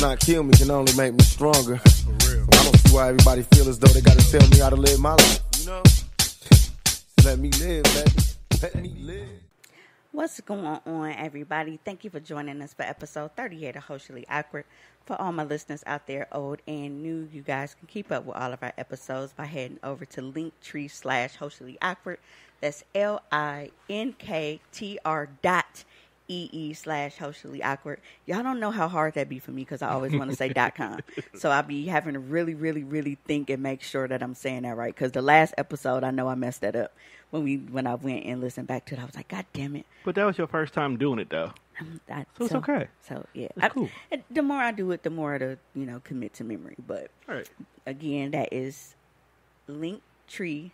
Not kill me can only make me stronger. I don't see why everybody feel as though they gotta tell me how to live my life. You know? Let me live, baby. Let me live. What's going on, everybody? Thank you for joining us for episode 38 of Socially Awkward. For all my listeners out there, old and new, you guys can keep up with all of our episodes by heading over to Linktree slash Socially Awkward. That's L I N K T R dot ee slash socially awkward. Y'all don't know how hard that be for me because I always want to say dot com. So I'll be having to really, really, really think and make sure that I'm saying that right. Because the last episode, I know I messed that up when we when I went and listened back to it. I was like, God damn it. But that was your first time doing it, though. I, So it's okay. So yeah, I- cool. and the more I do it, the more to you know commit to memory. But right. again, that is linktree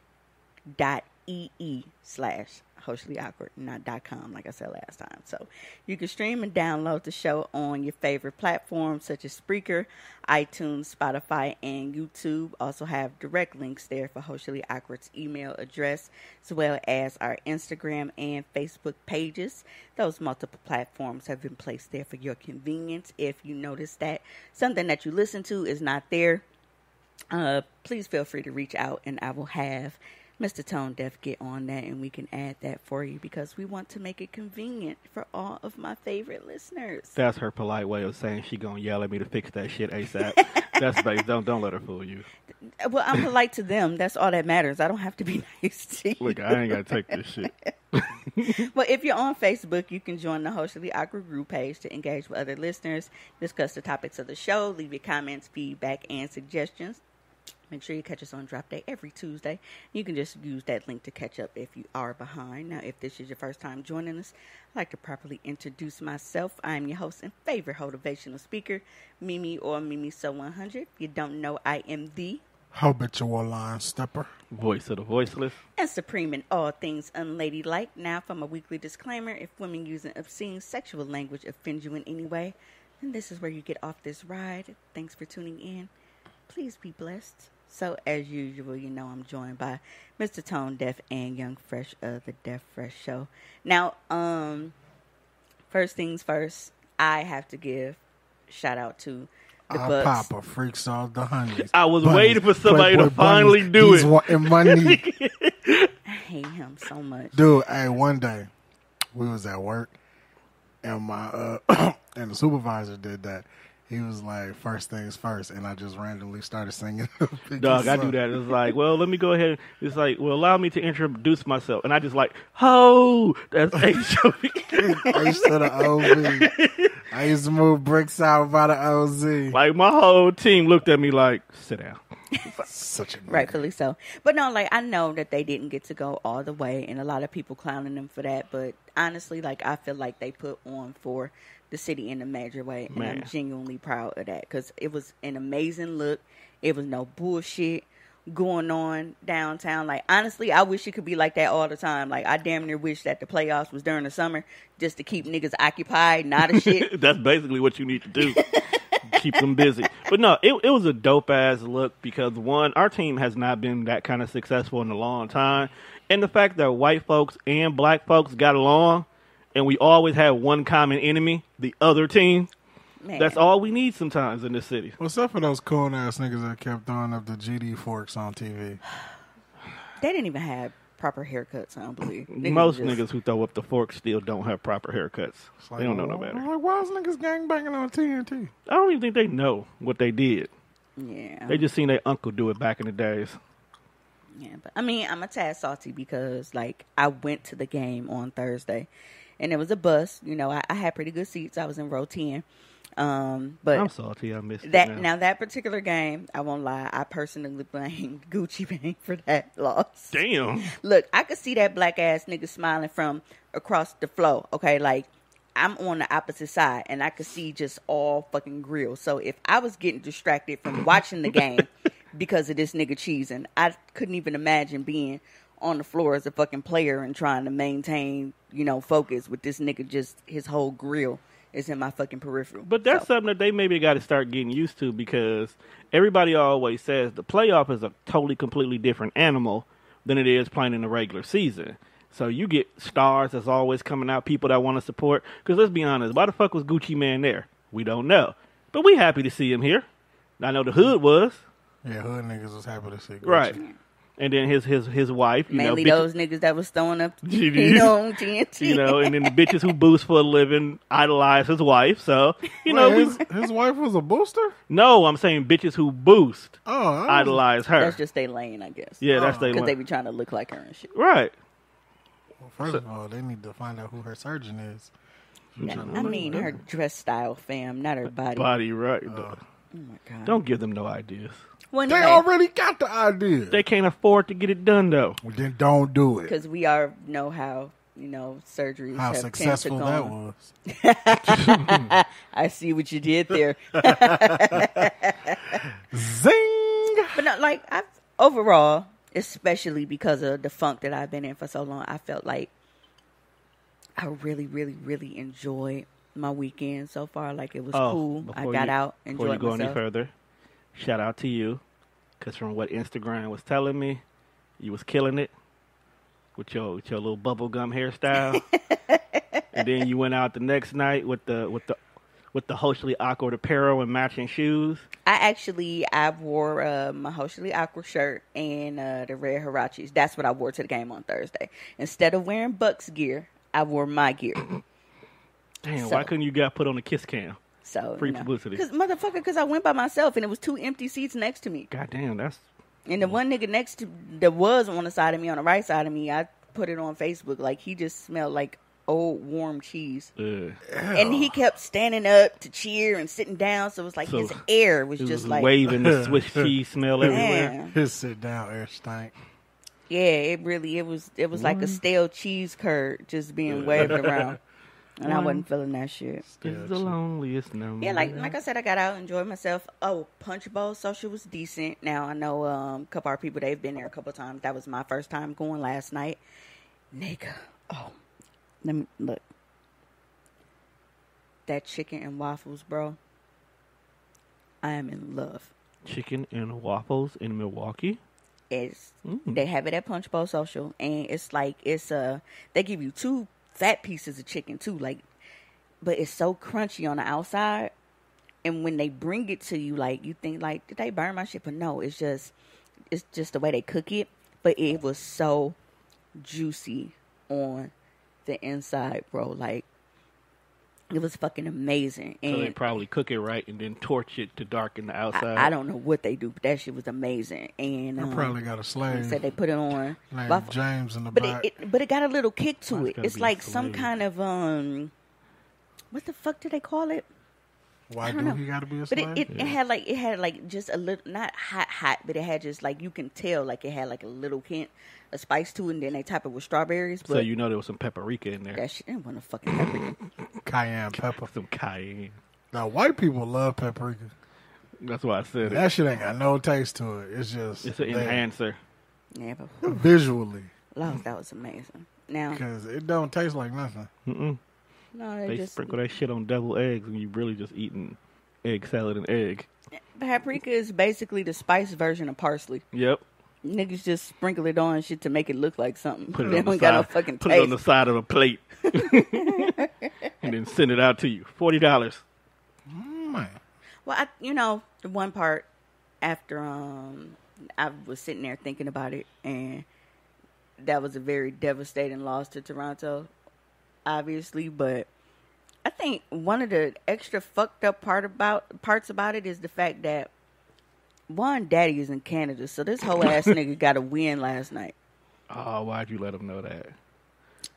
dot ee slash socially awkward not dot com like i said last time. So you can stream and download the show on your favorite platforms such as spreaker itunes spotify and youtube. Also have direct links there for socially awkward's email address as well as our instagram and facebook pages. Those multiple platforms have been placed there for your convenience. If you notice that something that you listen to is not there uh, please feel free to reach out and I will have Mr. Tone Deaf get on that and we can add that for you because we want to make it convenient for all of my favorite listeners. That's her polite way of saying she gonna yell at me to fix that shit ASAP. That's base. Don't don't let her fool you. Well, I'm polite to them. That's all that matters. I don't have to be nice to you. Look, I ain't gotta take this shit. Well, if you're on Facebook, you can join the Socially Awkward group page to engage with other listeners, discuss the topics of the show, leave your comments, feedback, and suggestions. Make sure you catch us on Drop Day every Tuesday. You can just use that link to catch up if you are behind. Now, if this is your first time joining us, I'd like to properly introduce myself. I'm your host and favorite motivational speaker, Mimi or Mimi So 100. If you don't know, I am the habitual line stepper. Voice of the voiceless. and supreme in all things unladylike. Now, from a weekly disclaimer if women using obscene sexual language offend you in any way, then this is where you get off this ride. Thanks for tuning in. Please be blessed. So, as usual, you know I'm joined by Mr. Tone Deaf and Young Fresh of the Deaf Fresh Show. Now, um, first things first, I have to give shout out to the Our Bucks. Papa freaks all the honeys. I was Bunnies, waiting for somebody to finally bunnies, do these it. wa- in my knee. I hate him so much. Dude, hey, one day we was at work and my uh and the supervisor did that. He was like, first things first, and I just randomly started singing. Big Dog, I do that. It's like, well, let me go ahead. It's like, well, allow me to introduce myself, and I just like, ho, that's H O V. I used to the OV. I used to move bricks out by the OZ. Like my whole team looked at me like, sit down. Such a. Rightfully so. But no, like I know that they didn't get to go all the way, and a lot of people clowning them for that. But honestly, like I feel like they put on for the city in a major way, and I'm genuinely proud of that because it was an amazing look. It was no bullshit going on downtown. Like honestly, I wish it could be like that all the time. Like I damn near wish that the playoffs was during the summer just to keep niggas occupied, not a shit. That's basically what you need to do. Keep them busy. But no, it it was a dope ass look because one, our team has not been that kind of successful in a long time. And the fact that white folks and black folks got along and we always have one common enemy, the other team, Man. that's all we need sometimes in this city. What's up for those cool ass niggas that kept throwing up the GD forks on TV? They didn't even have proper haircuts. I don't believe Niggas Most just- niggas who throw up the fork still don't have proper haircuts. Like, they don't know no better. Like, why is niggas gangbanging on TNT? I don't even think they know what they did. Yeah, They just seen their uncle do it back in the days. Yeah, but I mean, I'm a tad salty because like I went to the game on Thursday, and it was a bus. You know, I, I had pretty good seats. I was in row ten. Um, but I'm salty. I missed that it now. now that particular game, I won't lie. I personally blame Gucci Mane for that loss. Damn. Look, I could see that black ass nigga smiling from across the flow. Okay, like I'm on the opposite side, and I could see just all fucking grill. So if I was getting distracted from watching the game because of this nigga cheesing, I couldn't even imagine being on the floor as a fucking player and trying to maintain, you know, focus with this nigga. Just his whole grill is in my fucking peripheral. But that's So, something that they maybe got to start getting used to because everybody always says the playoff is a totally, completely different animal than it is playing in the regular season. So you get stars that's always coming out, people that want to support. Because let's be honest, why the fuck was Gucci Mane there? We don't know. But we happy to see him here. I know the hood was. Yeah, hood niggas was happy to see. Gucci. Right. And then his his his wife, you Mainly know, bitches- those niggas that was throwing up, You you know, on TNT. you know, and then the bitches who boost for a living idolize his wife. So you know, Wait, we, his, his wife was a booster. no, I'm saying bitches who boost Oh, idolize her. That's just their lane, I guess. yeah, that's Oh. they Because they be trying to look like her and shit. right. Well, first of all, they need to find out who her surgeon is. Yeah, I mean, her dress style, fam, not her body. Body right. Uh, oh my god. Don't give them no ideas. Well, They already got the idea. They can't afford to get it done though. Well, then don't do it. because we are know how you know surgeries How have successful tend to that go. was. I see what you did there. Zing. But not like I overall, especially because of the funk that I've been in for so long, I felt like I really, really, really enjoyed my weekend so far. Like it was oh, cool. I Oh, before got you- out, Before you enjoyed go any myself. further, shout out to you, because from what Instagram was telling me, you was killing it with your with your little bubblegum hairstyle, and then you went out the next night with the with the with the Hoecially Awkward apparel and matching shoes. I actually I wore uh, my Hoecially Awkward shirt and uh, the red Huaraches. That's what I wore to the game on Thursday. Instead of wearing Bucks gear, I wore my gear. Damn, So- why couldn't you got put on a kiss cam? So Free you know. publicity. Cause motherfucker, because I went by myself and it was two empty seats next to me. God damn, that's And the one nigga next to that was on the side of me, on the right side of me, I put it on Facebook. Like he just smelled like old warm cheese. uh, And he kept standing up to cheer and sitting down, so it was like So his air was just was like waving the Swiss cheese smell everywhere. Man. His sit down air stank. Yeah, it really it was it was like a stale cheese curd just being waved around. And I wasn't feeling that shit. It's the loneliest number. Yeah, like like I said, I got out, enjoyed myself. Oh, Punchbowl Social was decent. Now I know um, a couple of our people they've been there a couple of times. That was my first time going last night. Nigga, oh, let me look. That chicken and waffles, bro. I am in love. chicken and waffles in Milwaukee. It's Mm. they have it at Punchbowl Social, and it's like it's uh they give you two fat pieces of chicken too, like, but it's so crunchy on the outside, and when they bring it to you, like you think like did they burn my shit? But no, it's just it's just the way they cook it. But it was so juicy on the inside, bro. Like it was fucking amazing, So they and probably cook it right and then torch it to darken the outside. I, I don't know what they do, but that shit was amazing. And I um, probably got a like slave said they put it on. named James in the but back. it, it but it got a little kick to Mine's it. It's like some kind of um, what the fuck do they call it? Why do don't know. he got to be a But slave? it, it, it had like it had like just a little not hot hot, but it had just like you can tell like it had like a little hint of spice to it, and then they top it with strawberries. But so you know there was some paprika in there. that shit didn't want to fucking pepper. Cayenne pepper. Some cayenne. Now, white people love paprika. That's why I said it. That shit ain't got no taste to it. It's just It's an there. enhancer. yeah, but visually Lord, that was amazing. Now, because it don't taste like nothing. Mm-mm. No, they, They just sprinkle that shit on devil eggs, and you really just eating egg salad and egg. paprika is basically the spice version of parsley. Yep. Niggas just sprinkle it on shit to make it look like something. Put it they on the don't got no side. fucking Put it on the side of a plate, and then send it out to you. Forty dollars. Man, Well, I, you know, the one part after um, I was sitting there thinking about it, and that was a very devastating loss to Toronto, obviously. But I think one of the extra fucked up part about parts about it is the fact that one, Daddy is in Canada, so this whole ass nigga got a win last night. Oh, why'd you let him know that?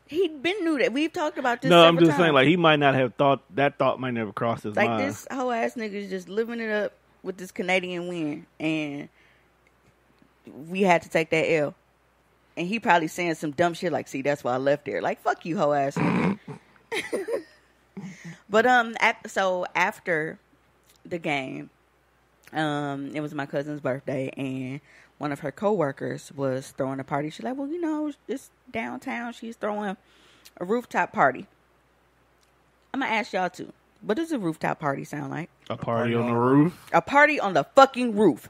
He'd been knew that. We've talked about this. No, I'm just saying, like he might not have thought that thought might never cross his Like mind. Like this whole ass nigga is just living it up with this Canadian win, and we had to take that L. And he probably saying some dumb shit like, "See, that's why I left there." Like, fuck you, hoe ass. but um, at, so after the game, um, it was my cousin's birthday, and one of her coworkers was throwing a party. She's like, "Well, you know, it's downtown. She's throwing a rooftop party." I'm gonna ask y'all too. What does a rooftop party sound like? a party on the roof. A party on the fucking roof.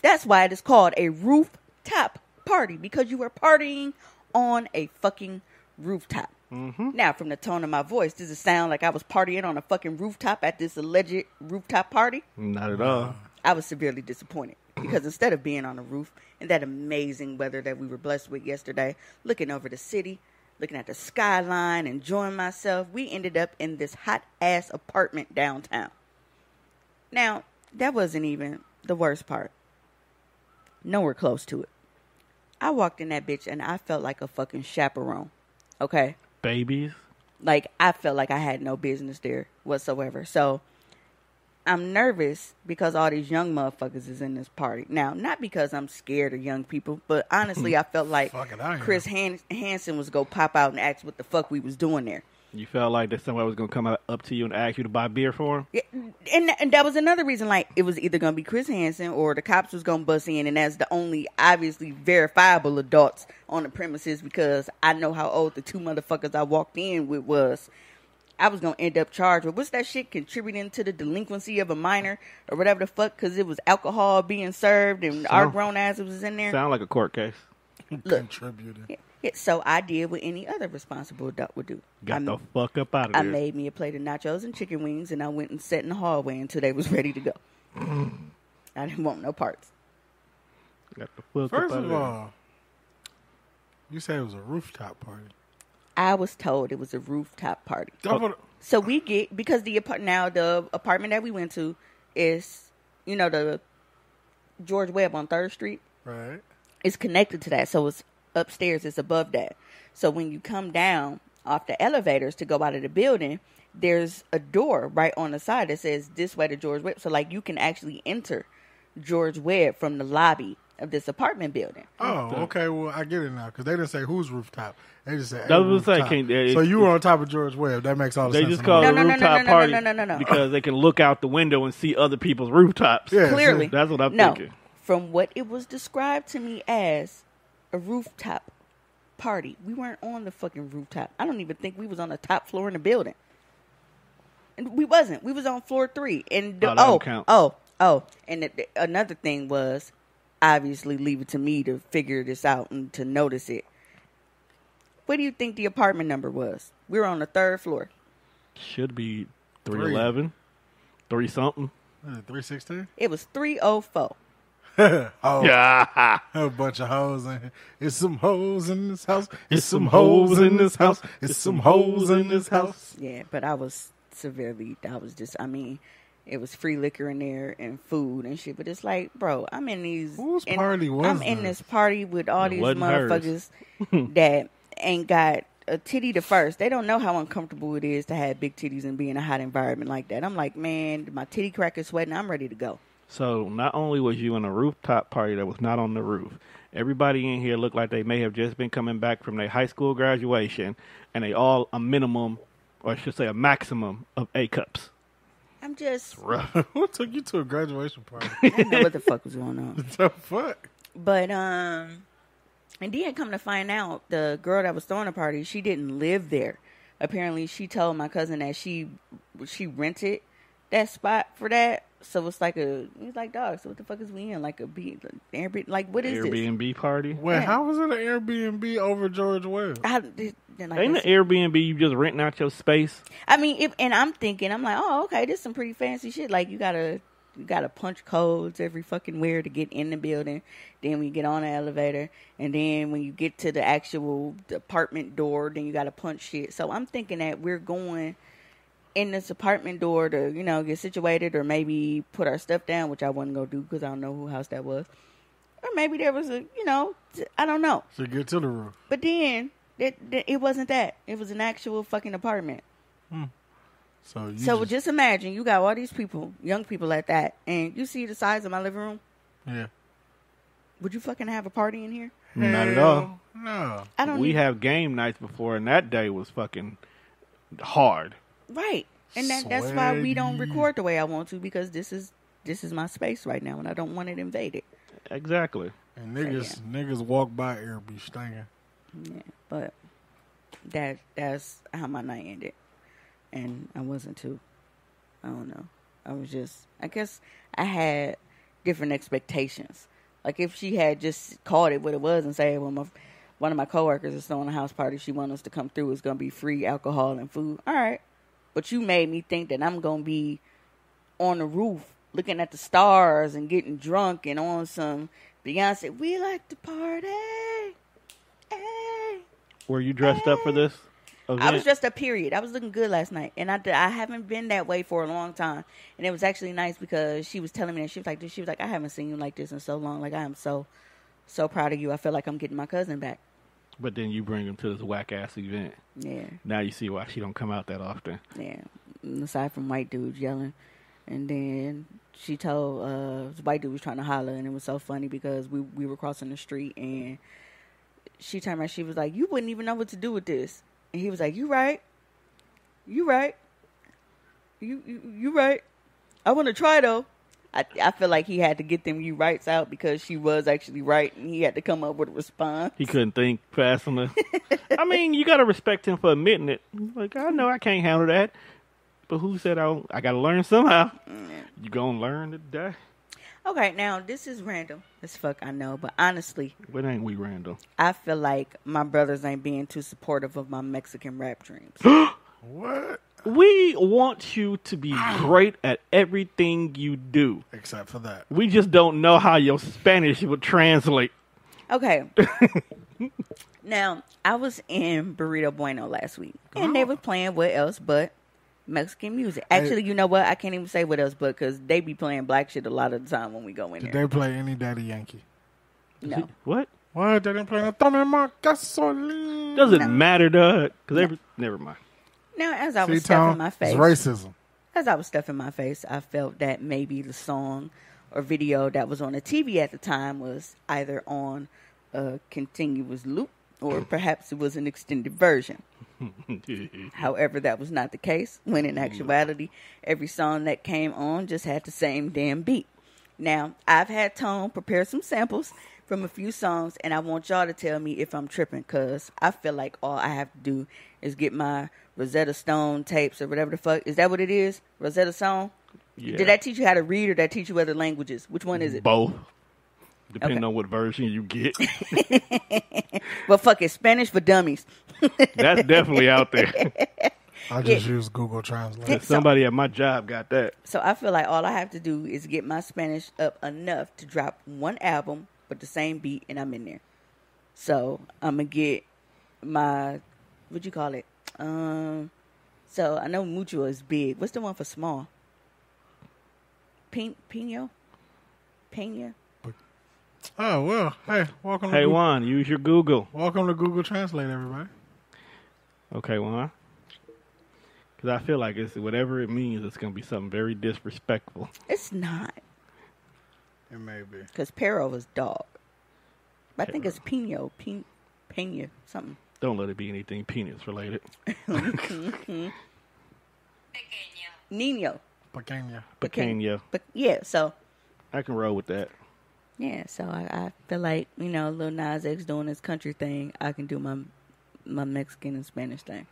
That's why it is called a rooftop party because you were partying on a fucking rooftop. Mm-hmm. Now, from the tone of my voice, does it sound like I was partying on a fucking rooftop at this alleged rooftop party? Not at all. I was severely disappointed because instead of being on a roof in that amazing weather that we were blessed with yesterday, looking over the city, looking at the skyline, enjoying myself, we ended up in this hot ass apartment downtown. Now, that wasn't even the worst part. Nowhere close to it. I walked in that bitch and I felt like a fucking chaperone. Okay? Babies. like I felt like I had no business there whatsoever. So I'm nervous because all these young motherfuckers is in this party. Now, not because I'm scared of young people, but honestly, I felt like Fuck it, I am. Chris Han- Hansen was gonna pop out and ask what the fuck we was doing there. You felt like that somebody was gonna come up up to you and ask you to buy beer for him. Yeah, and and that was another reason. Like it was either gonna be Chris Hansen or the cops was gonna bust in, and that's the only obviously verifiable adults on the premises because I know how old the two motherfuckers I walked in with was. I was gonna end up charged with what's that shit contributing to the delinquency of a minor or whatever the fuck because it was alcohol being served and our Sound- grown asses was in there. Sound like a court case. Look. Contributed. Yeah, yeah, so I did what any other responsible adult would do. Got I the fuck up out of I there. made me a plate of nachos and chicken wings, and I went and sat in the hallway until they was ready to go. I didn't want no parts. Got the fuck First up out of there. all, you said it was a rooftop party. I was told it was a rooftop party. Don't oh. So we get because the apart now the apartment that we went to is you know the George Webb on Third Street Right. is connected to that, so it's upstairs. is above that. So when you come down off the elevators to go out of the building, there's a door right on the side that says this way to George Webb. So like you can actually enter George Webb from the lobby of this apartment building. Oh, okay. Well, I get it now because they didn't say whose rooftop. They just said. That was what I'm rooftop. saying, yeah, so you were on top of George Webb. That makes all the They sense. just in the call it. No, a no, no, no, rooftop no, no, party no, no, no, no. because they can look out the window and see other people's rooftops. Yeah. Clearly, That's what I'm no, thinking. From what it was described to me as a rooftop party, we weren't on the fucking rooftop. I don't even think we was on the top floor in the building. And we wasn't. We was on floor three. And the, Oh, oh, count. oh, oh, and the, the- another thing was, obviously, leave it to me to figure this out and to notice it. What do you think the apartment number was? We were on the third floor. Should be 311, 3 something. Three sixteen. It was three oh four. Oh, Yeah. a bunch of hoes in here. It's some hoes in this house. It's some hoes in this house. It's some hoes in this house. Yeah, but I was severely. I was just. I mean, it was free liquor in there and food and shit. But it's like, bro, I'm in these. Whose in- party was I'm in this? this party with all It these motherfuckers that ain't got a titty to first. They don't know how uncomfortable it is to have big titties and be in a hot environment like that. I'm like, man, my titty crack is sweating. I'm ready to go. So not only was you in a rooftop party that was not on the roof, everybody in here looked like they may have just been coming back from their high school graduation, and they all a minimum, or I should say a maximum of A cups. I'm just. Who took you to a graduation party? I don't know what the fuck was going on. What the fuck? But um, and then come to find out, the girl that was throwing the party, she didn't live there. Apparently, she told my cousin that she she rented that spot for that. So it's like a he's like dog. So what the fuck is we in? Like a B Airbnb? Like what is this? Airbnb party. Wait, Yeah. how was it an Airbnb over George Webb? I, then like Ain't I an Airbnb you just renting out your space? I mean, if, and I'm thinking, I'm like, oh, okay, this is some pretty fancy shit. Like you gotta, you gotta punch codes every fucking where to get in the building. Then when you get on the elevator, and then when you get to the actual apartment door, then you gotta punch shit. So I'm thinking that we're going in this apartment door to, you know, get situated, or maybe put our stuff down, which I wasn't gonna do because I don't know who house that was. Or maybe there was a, you know, I don't know. To get to the roof. But then it, it wasn't that. It was an actual fucking apartment. Hmm. So you So just, just, imagine you got all these people, young people at that, and you see the size of my living room. yeah. Would you fucking have a party in here? Not at all. No. I don't. We even- have game nights before, and that day was fucking hard. Right, and that, that's why we don't record the way I want to because this is this is my space right now, and I don't want it invaded. Exactly. And niggas, niggas walk by air be stinking. Yeah, but that that's how my night ended, and I wasn't too. I don't know. I was just. I guess I had different expectations. Like if she had just called it what it was and say, "Well, my one of my coworkers is throwing a house party. She wants us to come through. It's gonna be free alcohol and food. All right, but you made me think that I'm gonna be on the roof looking at the stars and getting drunk and on some Beyonce. We like to party. Hey. Were you dressed up for this? Event? I was dressed up. Period. I was looking good last night, and I I haven't been that way for a long time. And it was actually nice because she was telling me that she was like, she was like, I haven't seen you like this in so long. Like I am so so proud of you. I feel like I'm getting my cousin back. But then you bring them to this whack ass event. Yeah. Now you see why she don't come out that often. Yeah. Aside from white dudes yelling, and then she told uh this white dude was trying to holler, and it was so funny because we we were crossing the street and she turned around. She was like, "You wouldn't even know what to do with this," and he was like, "You right, you right, you you, you right. I want to try though." I, I feel like he had to get them you rights out because she was actually right, and he had to come up with a response. He couldn't think fast enough. I mean, you got to respect him for admitting it. Like, I know I can't handle that, but who said I? I got to learn somehow. Mm. You gonna learn today? Okay, now this is random as fuck, I know, but honestly, What ain't we random? I feel like my brothers ain't being too supportive of my Mexican rap dreams. What? We want you to be ah. great at everything you do. Except for that. We just don't know how your Spanish would translate. Okay. now, I was in Burrito Bueno last week, and they oh. were playing what else but Mexican music. Actually, you know what? I can't even say what else but because they be playing black shit a lot of the time when we go in Did there. they play any Daddy Yankee? No. What? What? They didn't play no Tome más gasolina. Doesn't matter, Doug. Because every never mind. Now, as I was stuffing my it's face, racism. as I was stuffing my face, I felt that maybe the song or video that was on the TV at the time was either on a continuous loop or perhaps it was an extended version. However, that was not the case when in actuality, every song that came on just had the same damn beat. Now, I've had Tone prepare some samples from a few songs, and I want y'all to tell me if I'm tripping because I feel like all I have to do is get my Rosetta Stone tapes or whatever the fuck. Is that what it is? Rosetta Stone? Yeah. Did that teach you how to read or did that teach you other languages? Which one is it? Both. Depending Okay. on what version you get. Well, fuck it. Spanish for dummies. That's definitely out there. I just use Google Translate. Somebody at my job got that. So I feel like all I have to do is get my Spanish up enough to drop one album with the same beat, and I'm in there. So I'm gonna get my what you call it? Um, so I know mucho is big. What's the one for small? Pin, Pino, Pena. Oh well, hey, welcome. Hey to Google, Juan, use your Google. welcome to Google Translate, everybody. Okay, Juan. Because I feel like it's whatever it means, it's gonna be something very disrespectful. It's not It may be. because Pero is dog. I think it's Pino, Pin, Pena, something. Don't let it be anything penis related. Nino. Pequeña. Pequeño. But yeah, so I can roll with that. Yeah, so I, I feel like you know, Lil Nas X doing his country thing. I can do my my Mexican and Spanish thing.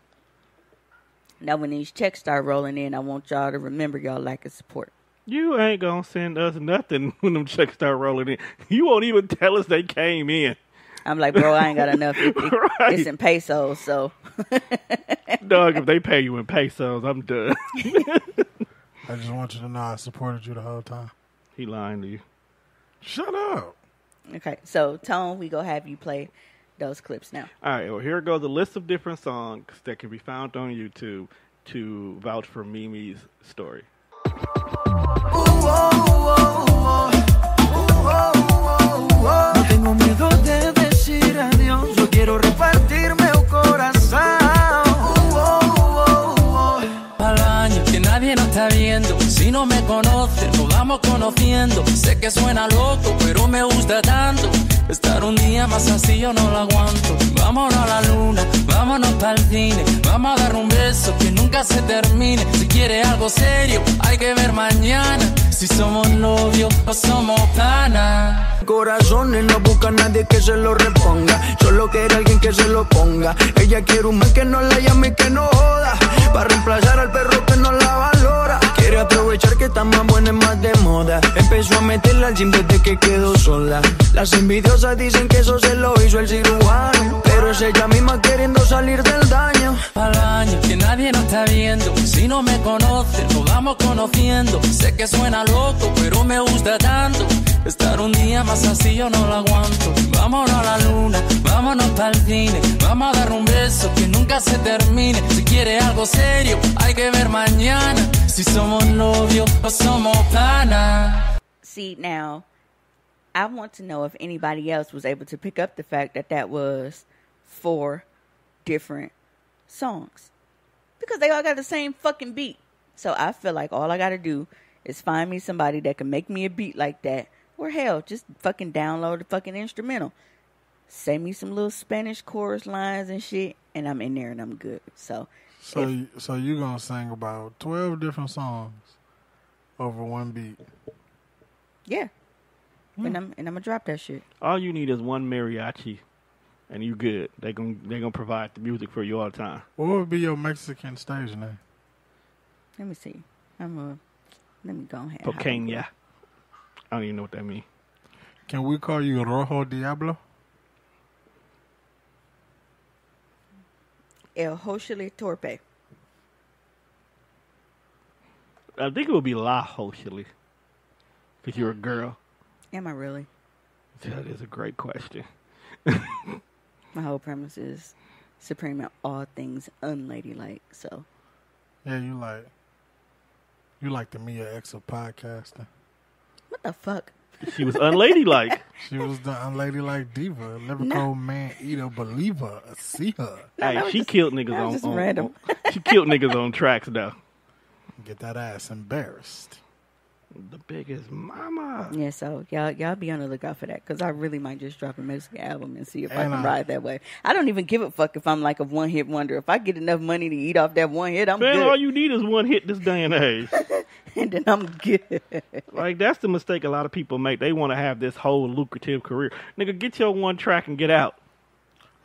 Now, when these checks start rolling in, I want y'all to remember y'all like of support. You ain't gonna send us nothing when them checks start rolling in. You won't even tell us they came in. I'm like, bro, I ain't got enough. It, it- Right. It's in pesos, so Doug, if they pay you in pesos, I'm done. I just want you to know I supported you the whole time. he lying to you. Shut up. okay. So, Tone, we go have you play those clips now. All right, well, here goes a list of different songs that can be found on YouTube to vouch for Mimi's story. No quiero repartirme el corazón. Al año que nadie nos está viendo. Si no me conoces, nos vamos conociendo. Sé que suena loco, pero me gusta tanto. Estar un día más así yo no lo aguanto. Vámonos a la luna, vámonos para cine. Vamos a dar un beso que nunca se termine. Si quiere algo serio, hay que ver mañana. Si somos novios o somos panas. Corazones no busca nadie que se lo reponga. Solo quiere alguien que se lo ponga. Ella quiere un man que no la llame y que no joda. Para reemplazar al perro que no la valora. Quiere aprovechar que está más buena y más de moda. Empezó empezó a meterla al gym desde que quedó sola. Las envidiosas dicen que eso se lo hizo el cirujano. Pero es ella misma queriendo salir del daño. Al baño, que nadie nos está viendo. Si no me conoce, nos vamos conociendo. Sé que suena loco, pero me gusta tanto. Estar un día más así yo no lo aguanto. Vámonos a la luna, vámonos para el cine. Vamos a dar un beso que nunca se termine. Si quiere algo serio, hay que ver mañana. Si somos novios o somos pana. See, now, I want to know if anybody else was able to pick up the fact that that was four different songs. Because they all got the same fucking beat. So I feel like all I gotta do is find me somebody that can make me a beat like that. Or hell, just fucking download the fucking instrumental. Send me some little Spanish chorus lines and shit, and I'm in there and I'm good. So, So, if- you- so you're gonna sing about twelve different songs over one beat? yeah. And hmm. I'm and I'm gonna drop that shit. All you need is one mariachi, and you good. They gonna they gonna provide the music for you all the time. What would be your Mexican stage name? Let me see. I'm a. let me go ahead. and hop on Pequeña. I don't even know what that means. Can we call you Rojo Diablo? El Hoshele Torpe. I think it would be La Hoshili. Because you're a girl. Am I really? That is a great question. My whole premise is supreme at all things unladylike. So Yeah, you like you like the Mia X of podcasting. What the fuck? She was unladylike. She was the unladylike diva, lyrical man eater, believer, a seer. that hey, she just- killed niggas on, just on- random. on- She killed niggas on tracks though. Get that ass embarrassed. The biggest mama. Yeah, so y'all y'all be on the lookout for that because I really might just drop a Mexican album and see if I can I- ride that way. I don't even give a fuck if I'm like a one hit wonder. If I get enough money to eat off that one hit, I'm Man, good, all you need is one hit this day and age. and then I'm good. Like that's the mistake a lot of people make. They want to have this whole lucrative career. Nigga, get your one track and get out.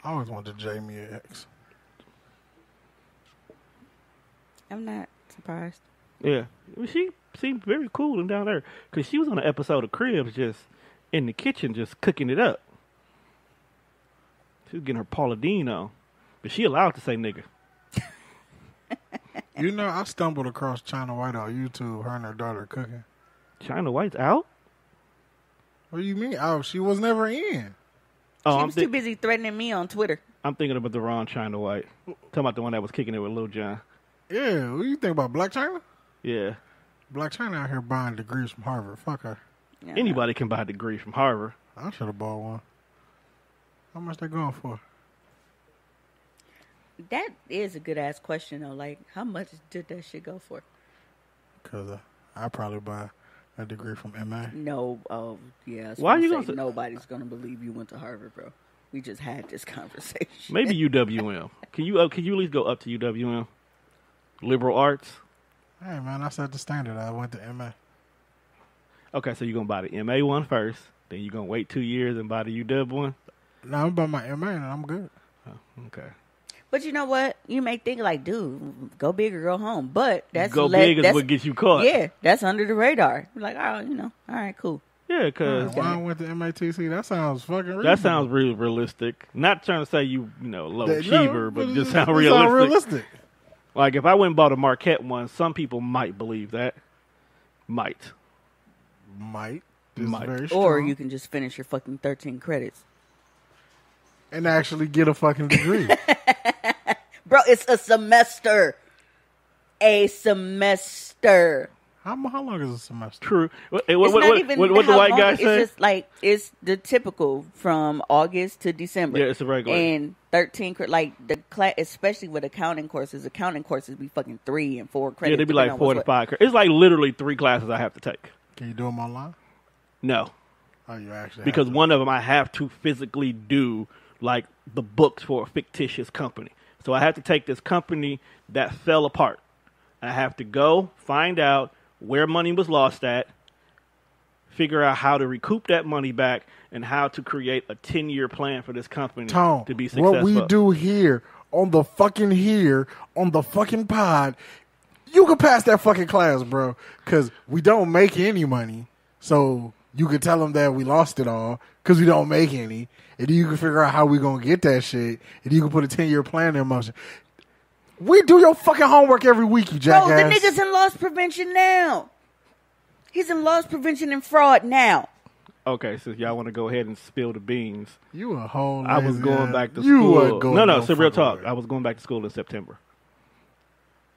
I always wanted J Mia X. I'm not surprised. Yeah, she seemed very cool and down there because she was on an episode of Cribs, just in the kitchen, just cooking it up. She was getting her Paula Deen on, but she allowed to say nigga. You know, I stumbled across China White on YouTube, her and her daughter cooking. China White's out. What do you mean? Oh, she was never in. Oh, she I'm, was thi- too busy threatening me on Twitter. I'm thinking about the wrong China White. Talking about the one that was kicking it with Lil Jon. Yeah, what do you think about Blac Chyna? Yeah, Blac Chyna out here buying degrees from Harvard. Fuck her. Yeah. anybody can buy a degree from Harvard. I should have bought one. How much they going for? That is a good ass question though. Like, how much did that shit go for? Because uh, I probably buy a degree from MA. No, oh yeah. Why gonna you say gonna say- nobody's gonna believe you went to Harvard, bro? We just had this conversation. Maybe UWM. Can you uh, can you at least go up to UWM? Liberal arts. Hey, man, I set the standard. I went to MA. Okay, so you're gonna buy the MA one first, then you're gonna wait two years and buy the UW one. Now I'm by my MA and I'm good. Okay. But you know what? You may think like, dude, go big or go home. But that's go le- big is what gets you caught. Yeah, that's under the radar. Like, oh, you know, all right, cool. Yeah, because Why I went to MATC? That sounds fucking reasonable. that sounds really realistic. Not trying to say you, you know, low That- achiever, no, but it- just it sound sound realistic. realistic. Like if I went and bought a Marquette one, some people might believe that. Might. Might. This is Might. very Or you can just finish your fucking 13 credits. And actually get a fucking degree. Bro, it's a semester. A semester. how, how long is a semester? True. What, what, It's what, not what, even what, what the how white long- guy It's say? just like it's the typical from August to December. Yeah, it's a regular. And thirteen, cre- like the class, especially with accounting courses. Accounting courses be fucking three and four credits. yeah, they'd be like four to five. cre- It's like literally three classes I have to take. Can you do them online? No, Oh, you actually because have to. one of them I have to physically do like the books for a fictitious company. So I have to take this company that fell apart. I have to go find out where money was lost at, figure out how to recoup that money back, and how to create a ten year plan for this company Tone, to be successful. what we do here on the fucking here on the fucking pod, you can pass that fucking class, bro. Because we don't make any money. So you could tell them that we lost it all because we don't make any, and you can figure out how we gonna get that shit, and you can put a ten year plan in motion. We do your fucking homework every week, you Bro, jackass. the nigga's in loss prevention now. He's in loss prevention and fraud now. Okay, so y'all want to go ahead and spill the beans. you a whole. I was going ass- back to you school. wasn't going no, no, no so real talk. way. I was going back to school in September.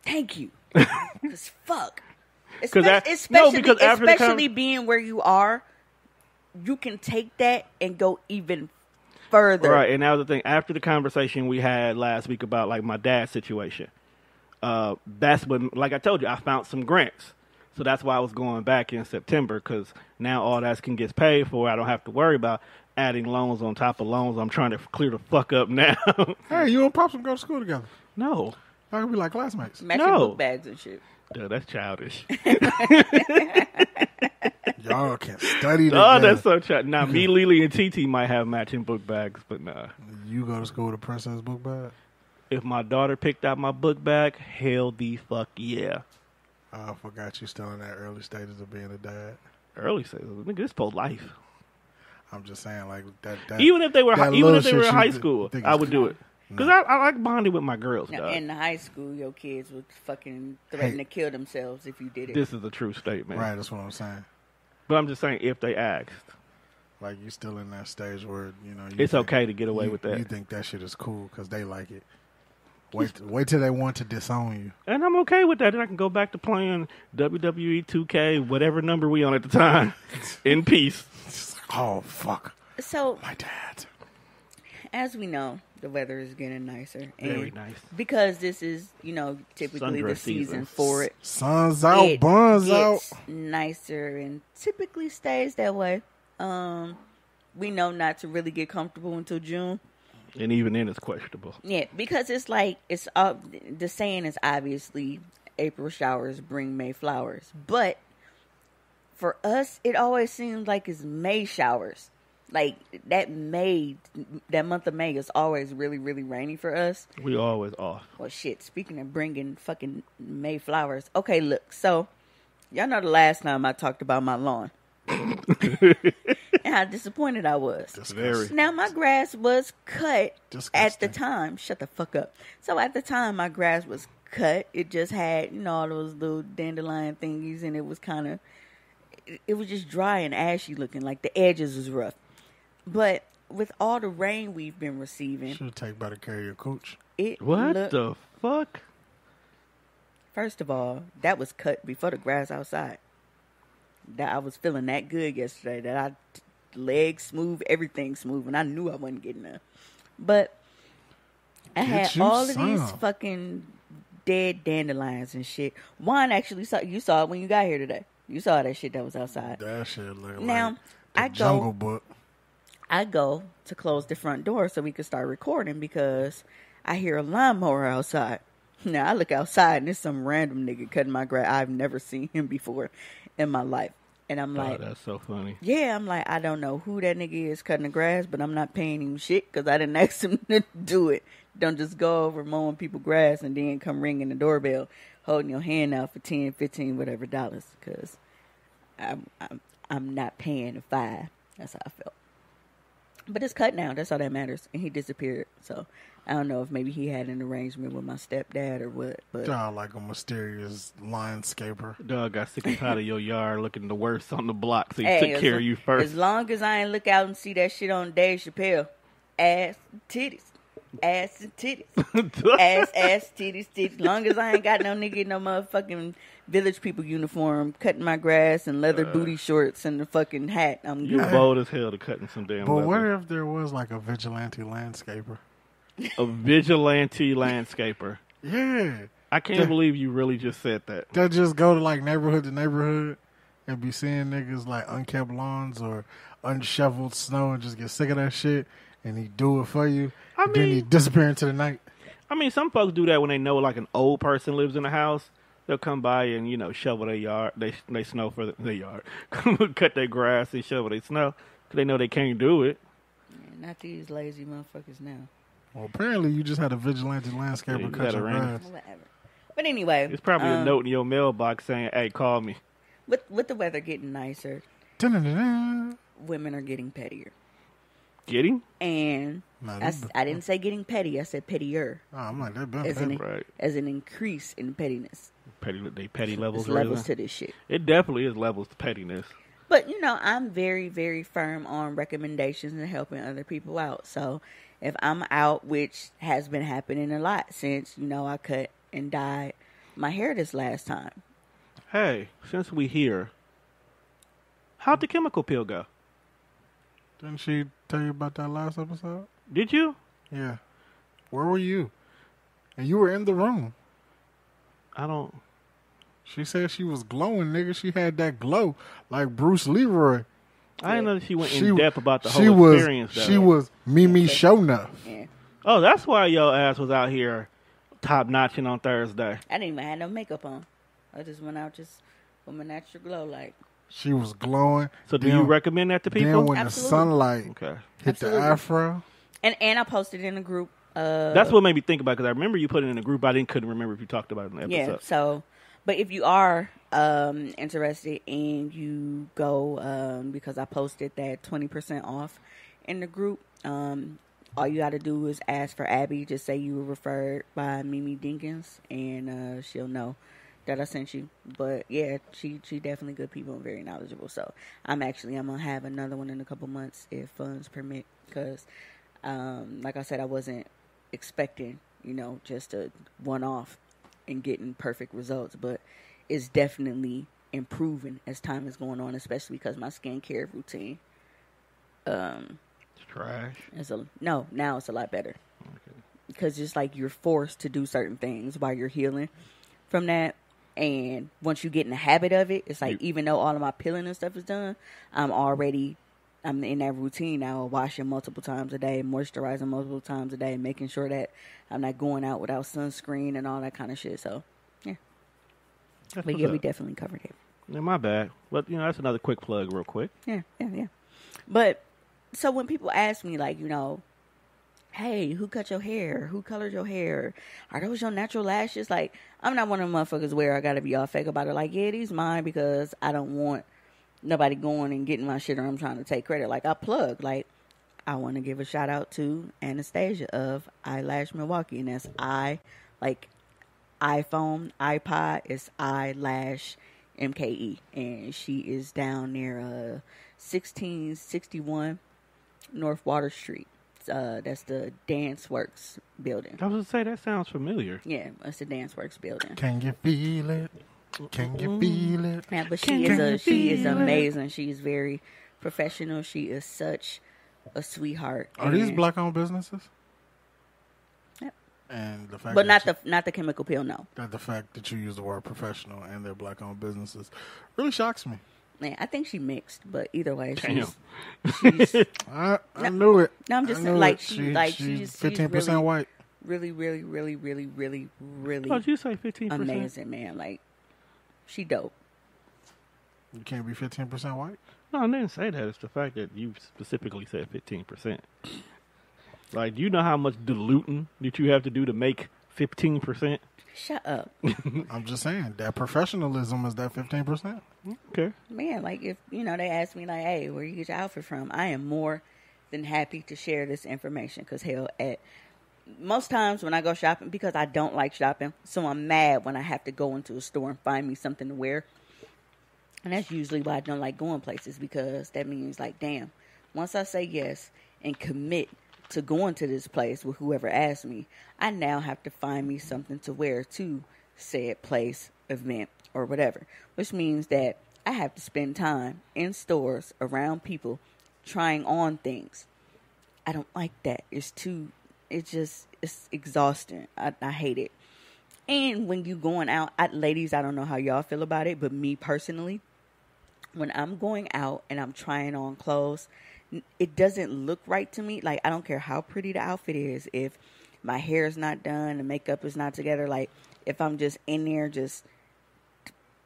Thank you. Because fuck. Espe- that- no, especially, because after the con- especially being where you are, you can take that and go even further. Right, and that was the thing. After the conversation we had last week about like my dad's situation, uh, that's when, like I told you, I found some grants. So that's why I was going back in September because now all that can get paid for. I don't have to worry about adding loans on top of loans. I'm trying to clear the fuck up now. Hey, you and Pops can go to school together. no, Y'all can be like classmates. Matching No. book bags and shit. Dude, that's childish. Y'all can study oh, that's so childish. Now me, Lily, and TT might have matching book bags, but nah. You go to school with a princess book bag. If my daughter picked out my book bag, hell the fuck yeah. I forgot you still in that early stages of being a dad. Early stages, nigga, this post life. I'm just saying, like that. that even if they were, that even if they were in high school, I would do cool. it because I, I like bonding with my girls. Now, dog. in high school, your kids would fucking threaten Hey. to kill themselves if you did it. This is a true statement, Right, that's what I'm saying. But I'm just saying, if they asked, Like you're still in that stage where you know you it's think- okay to get away you- with that, You think that shit is cool because they like it. Wait, wait till they want to disown you. and I'm okay with that. And I can go back to playing WWE 2K, whatever number we on at the time, in peace. Oh fuck, so, my dad. as we know, the weather is getting nicer. And Very nice. Because this is, you know, typically the season season. for it. Sun's out, it buns out. nicer and typically stays that way. Um, we know not to really get comfortable until June. And even then, it's questionable. Yeah, because it's like it's uh, the saying is obviously April showers bring May flowers, but for us, it always seems like it's May showers. Like that May, that month of May is always really, really rainy for us. We always off. Well, shit. Speaking of bringing fucking May flowers, okay, look. So, y'all know the last time I talked about my lawn and how disappointed I was. That's very. Now my grass was cut at the time. Shut the fuck up. So at the time my grass was cut. It just had you know all those little dandelion thingies, and it was kind of it, it was just dry and ashy looking. Like the edges was rough. But with all the rain we've been receiving, Should take better care of your coach. it What look- the fuck? First of all, that was cut before the grass outside. That I was feeling that good yesterday. That I legs smooth, everything smooth, and I knew I wasn't getting up. But I Get had you all of these fucking dead dandelions and shit. Juan actually saw you saw it when you got here today. You saw that shit that was outside. That shit look Now, like the I go- Jungle Book. I go to close the front door so we could start recording because I hear a lawnmower outside. Now I look outside and there's some random nigga cutting my grass. I've never seen him before in my life. And I'm Oh, like, that's so funny. yeah, I'm like, I don't know who that nigga is cutting the grass, but I'm not paying him shit because I didn't ask him to do it. Don't just go over mowing people grass and then come ringing the doorbell, holding your hand out for 10, 15, whatever dollars because I'm, I'm, I'm not paying a five. That's how I felt. But it's cut now. That's all that matters. And he disappeared. So I don't know if maybe he had an arrangement with my stepdad or what. But Y'all like a mysterious landscaper. Dog got sick and tired of your yard looking the worst on the block, so he Hey, took care lo- of you first. As long as I ain't look out and see that shit on Dave Chappelle, ass titties, ass and titties, ass ass titties titties. Long as I ain't got no nigga no motherfucking village people uniform, cutting my grass and leather uh. booty shorts and the fucking hat, I'm you good. bold as hell to cutting some damn. But leather. what if there was like a vigilante landscaper? a vigilante landscaper. Yeah, I can't Yeah. believe you really just said that. that just go to like neighborhood to neighborhood and be seeing niggas like unkept lawns or unshoveled snow and just get sick of that shit and he do it for you. I and then he mean- disappear into the night. I mean, some folks do that when they know like an old person lives in the house. They'll come by and you know shovel their yard, they they snow for the, their yard, cut their grass and shovel their snow because they know they can't do it. Not these lazy motherfuckers now. Well, apparently you just had a vigilante landscaper Yeah, you cut your random- grass. Whatever. But anyway, It's probably a um, note in your mailbox saying, "Hey, call me." with with the weather getting nicer, Dun-dun-dun-dun. women are getting pettier. Getting And Nah, I, they s- been- I didn't say getting petty. I said pettier Oh, I'm like that. Been as an petty. Right. as an increase in pettiness. Petty, they petty levels. There's levels to this shit. It definitely is levels to pettiness. But you know, I'm very, very firm on recommendations and helping other people out. So if I'm out, which has been happening a lot since you know I cut and dyed my hair this last time. Hey, since we here, how'd the chemical peel go? Didn't she tell you about that last episode? Did you? Yeah. Where were you? And you were in the room. I don't. She said she was glowing, nigga. She had that glow like Bruce Leroy. I didn't know that she went She in depth about the she whole was, experience. Though. She was Mimi Shownuff. Yeah, Oh, that's why your ass was out here top notching on Thursday. I didn't even have no makeup on. I just went out just with my natural glow, like She was glowing. So, do Then- you recommend that to people? Then people? when Absolutely. the sunlight Okay, hit Absolutely. the afro, and and I posted in the group. Uh, that's what made me think about because I remember you put it in a group. I didn't couldn't remember if you talked about it in the episode. Yeah. episode. So, but if you are um, interested and you go um, because I posted that twenty percent off in the group, um, all you got to do is ask for Abby. Just say you were referred by Mimi Dinkins, and uh, she'll know that I sent you. But yeah, she she definitely good people and very knowledgeable. So I'm actually I'm gonna have another one in a couple months if funds permit because. Um, like I said, I wasn't expecting, you know, just a one off and getting perfect results, but it's definitely improving as time is going on, especially because my skincare routine um It's trash. It's a no, now it's a lot better. Because it's like you're forced to do certain things while you're healing from that. And once you get in the habit of it, it's like You- even though all of my peeling and stuff is done, I'm already I'm in that routine now of washing multiple times a day, moisturizing multiple times a day, making sure that I'm not going out without sunscreen and all that kind of shit. So yeah. That's But yeah, we definitely covered it. Yeah, my bad. But you know, that's another quick plug, real quick. Yeah, yeah, yeah. But so when people ask me, like, you know, hey, who cut your hair? Who colored your hair? Are those your natural lashes? Like, I'm not one of them motherfuckers where I gotta be all fake about it. Like, yeah, these mine because I don't want nobody going and getting my shit or I'm trying to take credit. Like, I plug. Like, I want to give a shout out to Anastasia of Eyelash Milwaukee, and that's I, like iPhone, iPod, it's eyelash MKE, and she is down near uh 1661 North Water Street. Uh, that's the Danceworks building. I was gonna say that sounds familiar. Yeah, that's the Danceworks building. can you feel it? Can you feel it? Yeah, but Can she is a she is feel it? amazing. She is very professional. She is such a sweetheart. Are these black-owned businesses? Yep. And the fact, But not that the not the chemical peel. No, that the fact that you use the word professional and they're black-owned businesses really shocks me. man, I think she mixed. But either way, Damn. she's she's I I No. knew it. No, I'm just saying, like, it. she- like, she's- she's fifteen percent really- white. really, really, really, really, really, really What did you say? Fifteen percent. amazing, man. Like, she dope. You can't be fifteen percent white. No, I didn't say that. It's the fact that you specifically said fifteen percent. Like, do you know how much diluting that you have to do to make fifteen percent? Shut up, I'm just saying that professionalism is that fifteen percent. Okay. man. Like, if you know, they ask me like, "Hey, where you get your outfit from?" I am more than happy to share this information because hell, at most times when I go shopping, because I don't like shopping, so I'm mad when I have to go into a store and find me something to wear. And that's usually why I don't like going places because that means like, damn, once I say yes and commit to going to this place with whoever asked me, I now have to find me something to wear to said place, event, or whatever. Which means that I have to spend time in stores around people trying on things. I don't like that. It's too it's just it's exhausting. I, I hate it. And when you going out, I, ladies, I don't know how y'all feel about it, but me personally, when I'm going out and I'm trying on clothes, it doesn't look right to me. Like I don't care how pretty the outfit is, if my hair is not done, the makeup is not together. Like if I'm just in there, just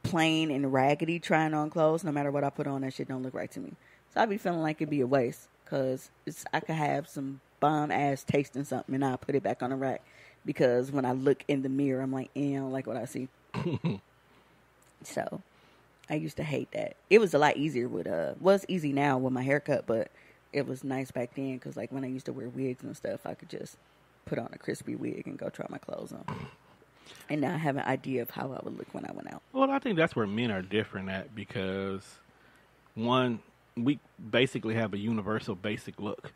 plain and raggedy trying on clothes, no matter what I put on, that shit don't look right to me. So I be feeling like it'd be a waste because I could have some bomb ass tasting something and I'll put it back on the rack because when I look in the mirror, I'm like, eh, I don't like what I see. so I used to hate that. It was a lot easier with uh, was easy now with my haircut, but it was nice back then because like when I used to wear wigs and stuff, I could just put on a crispy wig and go try my clothes on. And now I have an idea of how I would look when I went out. Well, I think that's where men are different at because one, we basically have a universal basic look: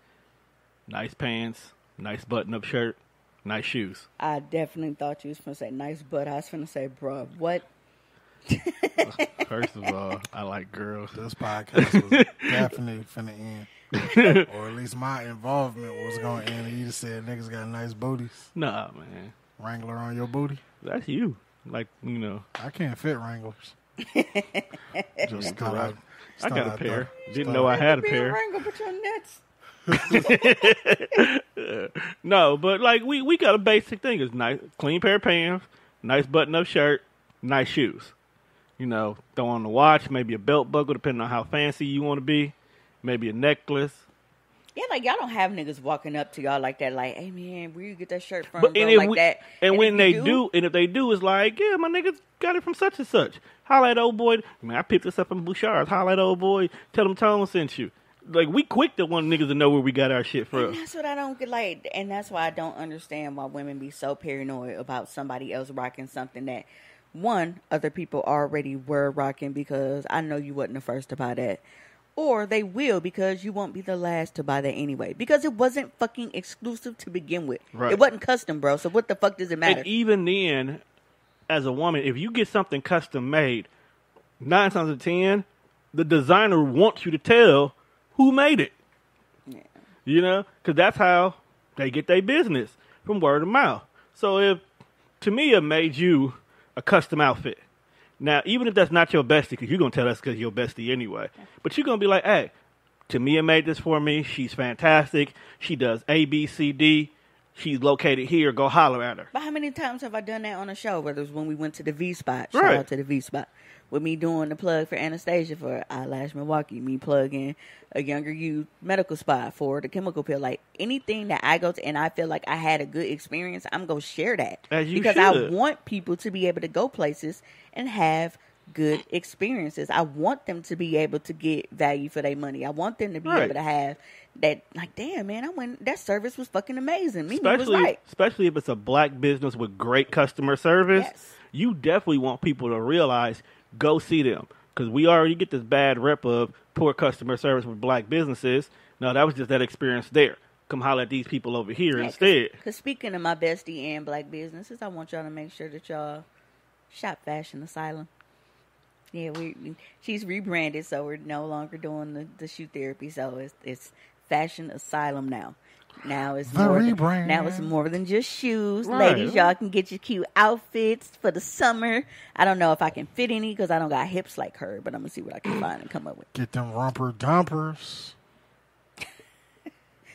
nice pants, nice button-up shirt, nice shoes. I definitely thought you was gonna say nice butt. I was gonna say, bruh, what? First of all, I like girls. This podcast was definitely finna end. or at least my involvement was going to end. You just said niggas got nice booties. Nah, man, Wrangler on your booty. that's you. Like you know, I can't fit Wranglers. just thought I, I'd- I thought got a I'd pair. Didn't know I had a Be pair. wrangle, but your nuts. No, but like we we got a basic thing. is nice, clean pair of pants, nice button-up shirt, nice shoes. You know, throw on the watch, maybe a belt buckle, depending on how fancy you want to be. Maybe a necklace. Yeah, like y'all don't have niggas walking up to y'all like that, like, "Hey man, where you get that shirt from?" But bro?" and like we, that. and, if when they do, and if they do, it's like, yeah, my niggas got it from such and such. Holla at old boy. Man, I picked this up from Bouchard's. Holla at old boy. Tell them Tone sent you. Like we quick to want niggas to know where we got our shit And from. that's what I don't get like, and that's why I don't understand why women be so paranoid about somebody else rocking something that one other people already were rocking because I know you wasn't the first to buy that, or they will because you won't be the last to buy that anyway because it wasn't fucking exclusive to begin with. Right. It wasn't custom, bro. So what the fuck does it matter? And even then, as a woman, if you get something custom made, nine times out of ten, the designer wants you to tell who made it. Yeah. You know, because that's how they get their business from word of mouth. So if Tamia made you a custom outfit, now even if that's not your bestie, because you're gonna tell us because you're bestie anyway, but you're gonna be like, hey, Tamia made this for me. She's fantastic. She does A, B, C, D. She's located here. Go holler at her. But how many times have I done that on a show? Whether it's when we went to the V spot, shout Right. out to the V spot, with me doing the plug for Anastasia for Eyelash Milwaukee, me plugging a younger youth medical spot for the chemical pill. Like anything that I go to, and I feel like I had a good experience, I'm gonna share that As you because I want people to be able to go places and have good experiences. I want them to be able to get value for their money. I want them to be Right. able to have that. Like, damn man, I went. That service was fucking amazing. Was especially right. especially if it's a black business with great customer service. Yes. You definitely want people to realize go see them because we already get this bad rep of poor customer service with black businesses. No, that was just that experience there. Come holler at these people over here instead. Because speaking of my bestie and black businesses, I want y'all to make sure that y'all shop Fashion Asylum. Yeah, we she's rebranded, so we're no longer doing the, the shoe therapy. So it's it's Fashion Asylum now. Now it's The more rebrand. Than, now it's more than just shoes, Right. ladies. Y'all can get your cute outfits for the summer. I don't know if I can fit any because I don't got hips like her, but I'm gonna see what I can find and come up with. Get them romper dumpers.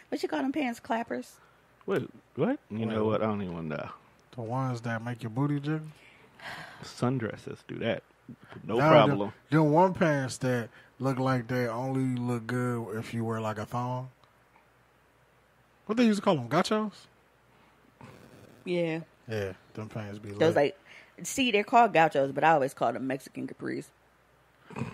What you call them pants? Clappers? Wait, what? You know what? I don't even know. The ones that make your booty jiggle. Sundresses do that. No Now, problem. Them, them one pants that look like they only look good if you wear like a thong. What they used to call them? Gachos? Yeah, Yeah, them pants be those lit. like. See, they're called gauchos, but I always call them Mexican capris.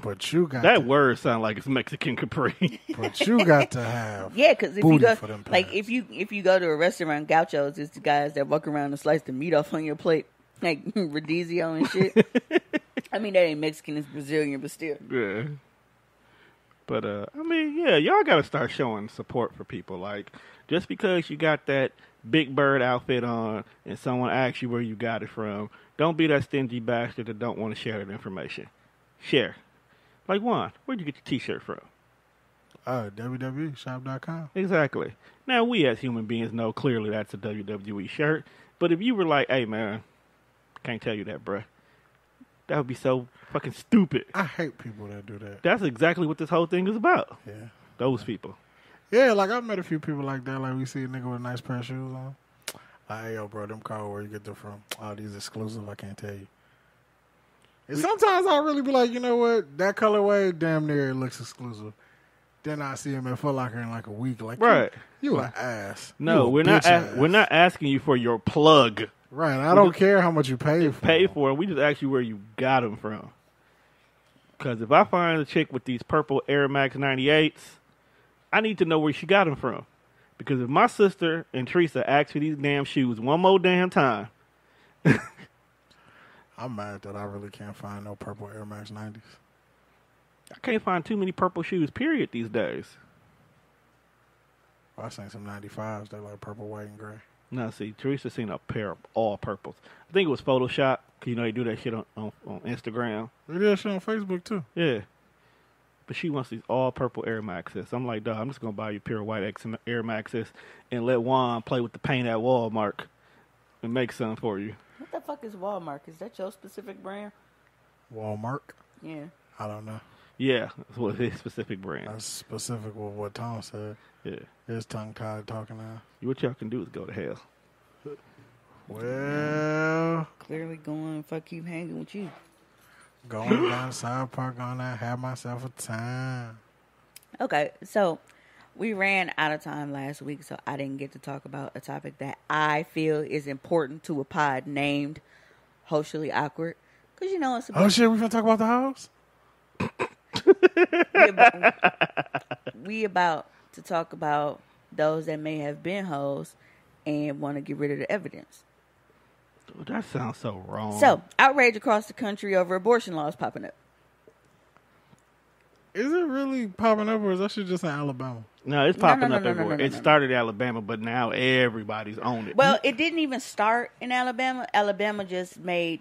But you got that to, word sounds like it's Mexican capri. But you got to have. Yeah, because if Booty you go, for them like if you if you go to a restaurant, gauchos, is the guys that walk around and slice the meat off on your plate, like rodizio and shit. I mean, that ain't Mexican; it's Brazilian, but still. Yeah. But uh I mean, yeah, y'all gotta start showing support for people. Like, just because you got that big bird outfit on and someone asks you where you got it from, don't be that stingy bastard that don't want to share that information. Share. Like Juan, where'd you get your t shirt from? Uh, www.shop.com. Exactly. Now we as human beings know clearly that's a WWE shirt. But if you were like, hey man, can't tell you that, bruh. That would be so fucking stupid. I hate people that do that. That's exactly what this whole thing is about. Yeah. Those people. Yeah, like I've met a few people like that. Like we see a nigga with a nice pair of shoes on. Like, hey, yo, bro, them cold. Where you get them from? Oh, these exclusive. I can't tell you. And sometimes I'll really be like, you know what? That colorway, damn near it looks exclusive. Then I see him at Foot Locker in like a week. Like, Right. You, an ass. No, You we're not. ass. we're not asking you for your plug. Right. I don't care how much you pay for. Pay them. for it. We just ask you where you got them from. Because if I find a chick with these purple Air Max 98s, I need to know where she got them from. Because if my sister and Teresa ask for these damn shoes one more damn time, I'm mad that I really can't find no purple Air Max 90s. I can't find too many purple shoes, period, these days. I seen some 95s. They're like purple, white, and gray. No, see, Teresa seen a pair of all purples. I think it was Photoshop. 'cause you know they do that shit on, on, on Instagram. They do that shit on Facebook too. Yeah. But she wants these all purple Air Maxes. I'm like, dog, I'm just gonna buy you a pair of white Air Maxes and let Juan play with the paint at Walmart and make some for you. What the fuck is Walmart? Is that your specific brand? Walmart. Yeah. I don't know. Yeah, that's what his specific brand. That's specific with what Tom said. Yeah. His tongue tied talking now. What y'all can do is go to hell. Well, Clearly going if I keep hanging with you. going down South Park on that, have myself a time. Okay, so we ran out of time last week, so I didn't get to talk about a topic that I feel is important to a pod named Hoecially Awkward. Because, you know, it's Oh about, shit, we're gonna talk about the house? we, about, we about to talk about those that may have been hoes and want to get rid of the evidence. That sounds so wrong. So, outrage across the country over abortion laws popping up. Is it really popping up or is that shit just in Alabama? no, it's No, no, popping no, up no, no, everywhere. no, it no, no. started in Alabama, but now everybody's on it. Well, it didn't even start in Alabama. Alabama just made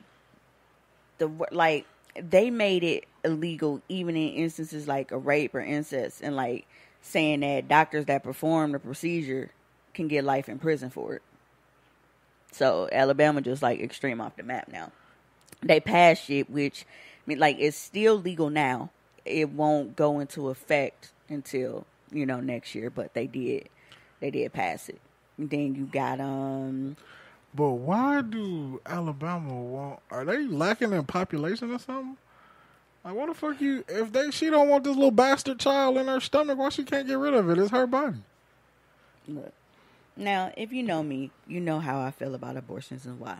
the wo- like they made it illegal even in instances like a rape or incest and like saying that doctors that perform the procedure can get life in prison for it. So Alabama just like extreme off the map now. They passed shit which I mean like it's still legal now. It won't go into effect until, you know, next year, but they did they did pass it. And then you got um But why do Alabama want? Are they lacking in population or something? Like, what the fuck you? If they she don't want this little bastard child in her stomach, why she can't get rid of it? It's her body. Look. Now, if you know me, you know how I feel about abortions and why.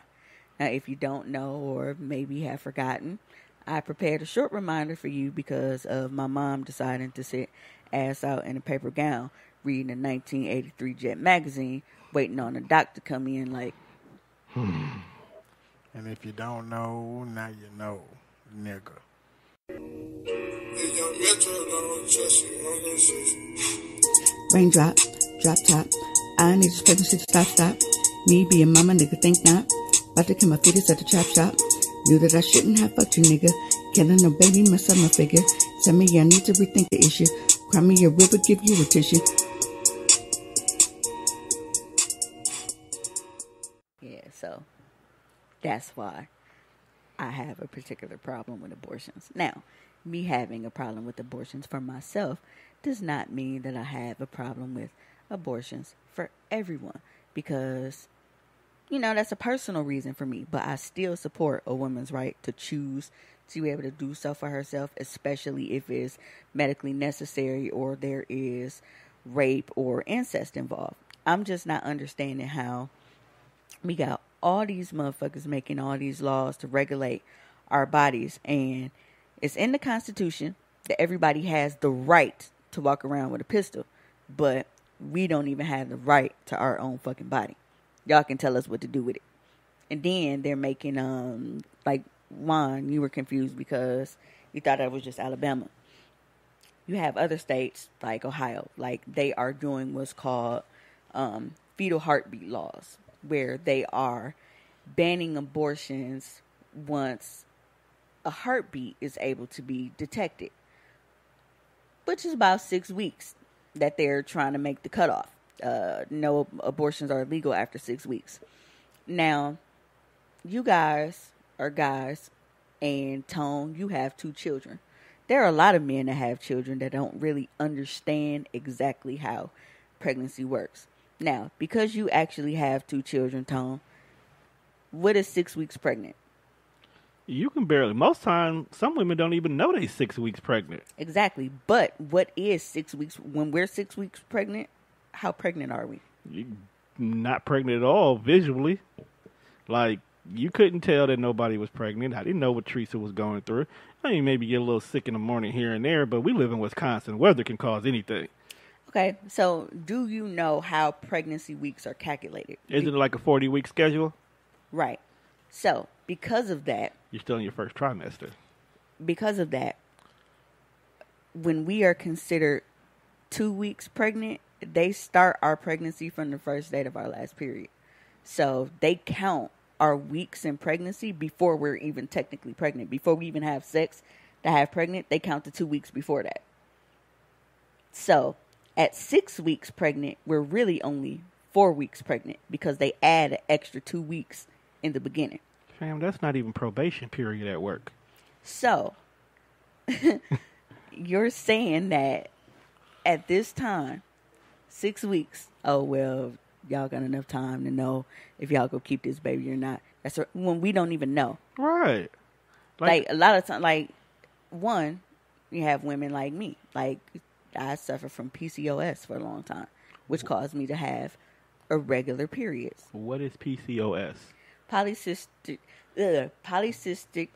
Now, if you don't know or maybe have forgotten, I prepared a short reminder for you because of my mom deciding to sit ass out in a paper gown reading a 1983 Jet magazine, waiting on a doc to come in like, hmm. And if you don't know, now you know, nigga. Raindrop, drop top. I need this pregnancy to stop, stop. Me being mama, nigga, think not. About to kill my fetus at the chop shop. Knew that I shouldn't have fucked you, nigga. Killing a baby, mess up my figure. Tell me I need to rethink the issue. Cry me a river, give you a tissue. yeah, so that's why I have a particular problem with abortions. Now, me having a problem with abortions for myself does not mean that I have a problem with abortions for everyone because you know that's a personal reason for me, but I still support a woman's right to choose to be able to do so for herself, especially if it's medically necessary or there is rape or incest involved. I'm just not understanding how we got all these motherfuckers making all these laws to regulate our bodies. And it's in the constitution that everybody has the right to walk around with a pistol but we don't even have the right to our own fucking body. Y'all can tell us what to do with it. And then they're making um like Juan, you were confused because you thought that was just Alabama. You have other states like Ohio, like they are doing what's called um, fetal heartbeat laws, where they are banning abortions once a heartbeat is able to be detected, which is about six weeks that they're trying to make the cutoff. Uh, no abortions are legal after six weeks. Now, you guys are guys, and Tone, you have two children. There are a lot of men that have children that don't really understand exactly how pregnancy works. Now, because you actually have two children, Tone, what is six weeks pregnant? you can barely. Most time, some women don't even know they six weeks pregnant. Exactly. But what is six weeks? When we're six weeks pregnant, how pregnant are we? Not pregnant at all visually. Like you couldn't tell that nobody was pregnant. I didn't know what Teresa was going through. I mean, maybe get a little sick in the morning here and there, but we live in Wisconsin. Weather can cause anything. Okay, so do you know how pregnancy weeks are calculated? Isn't it like a 40 week schedule? Right. So, because of that, You're still in your first trimester. because of that, when we are considered two weeks pregnant, they start our pregnancy from the first date of our last period. So they count our weeks in pregnancy before we're even technically pregnant. Before we even have sex to have pregnant, they count the two weeks before that. So at six weeks pregnant, we're really only four weeks pregnant because they add an extra two weeks in the beginning. Fam, that's not even probation period at work. So, you're saying that at this time, six weeks, oh, well, y'all got enough time to know if y'all go keep this baby or not. That's when we don't even know. Right. Like, a lot of time, like, one, you have women like me. Like, I suffered from PCOS for a long time, which caused me to have irregular periods. what is PCOS? Polycystic, ugh, polycystic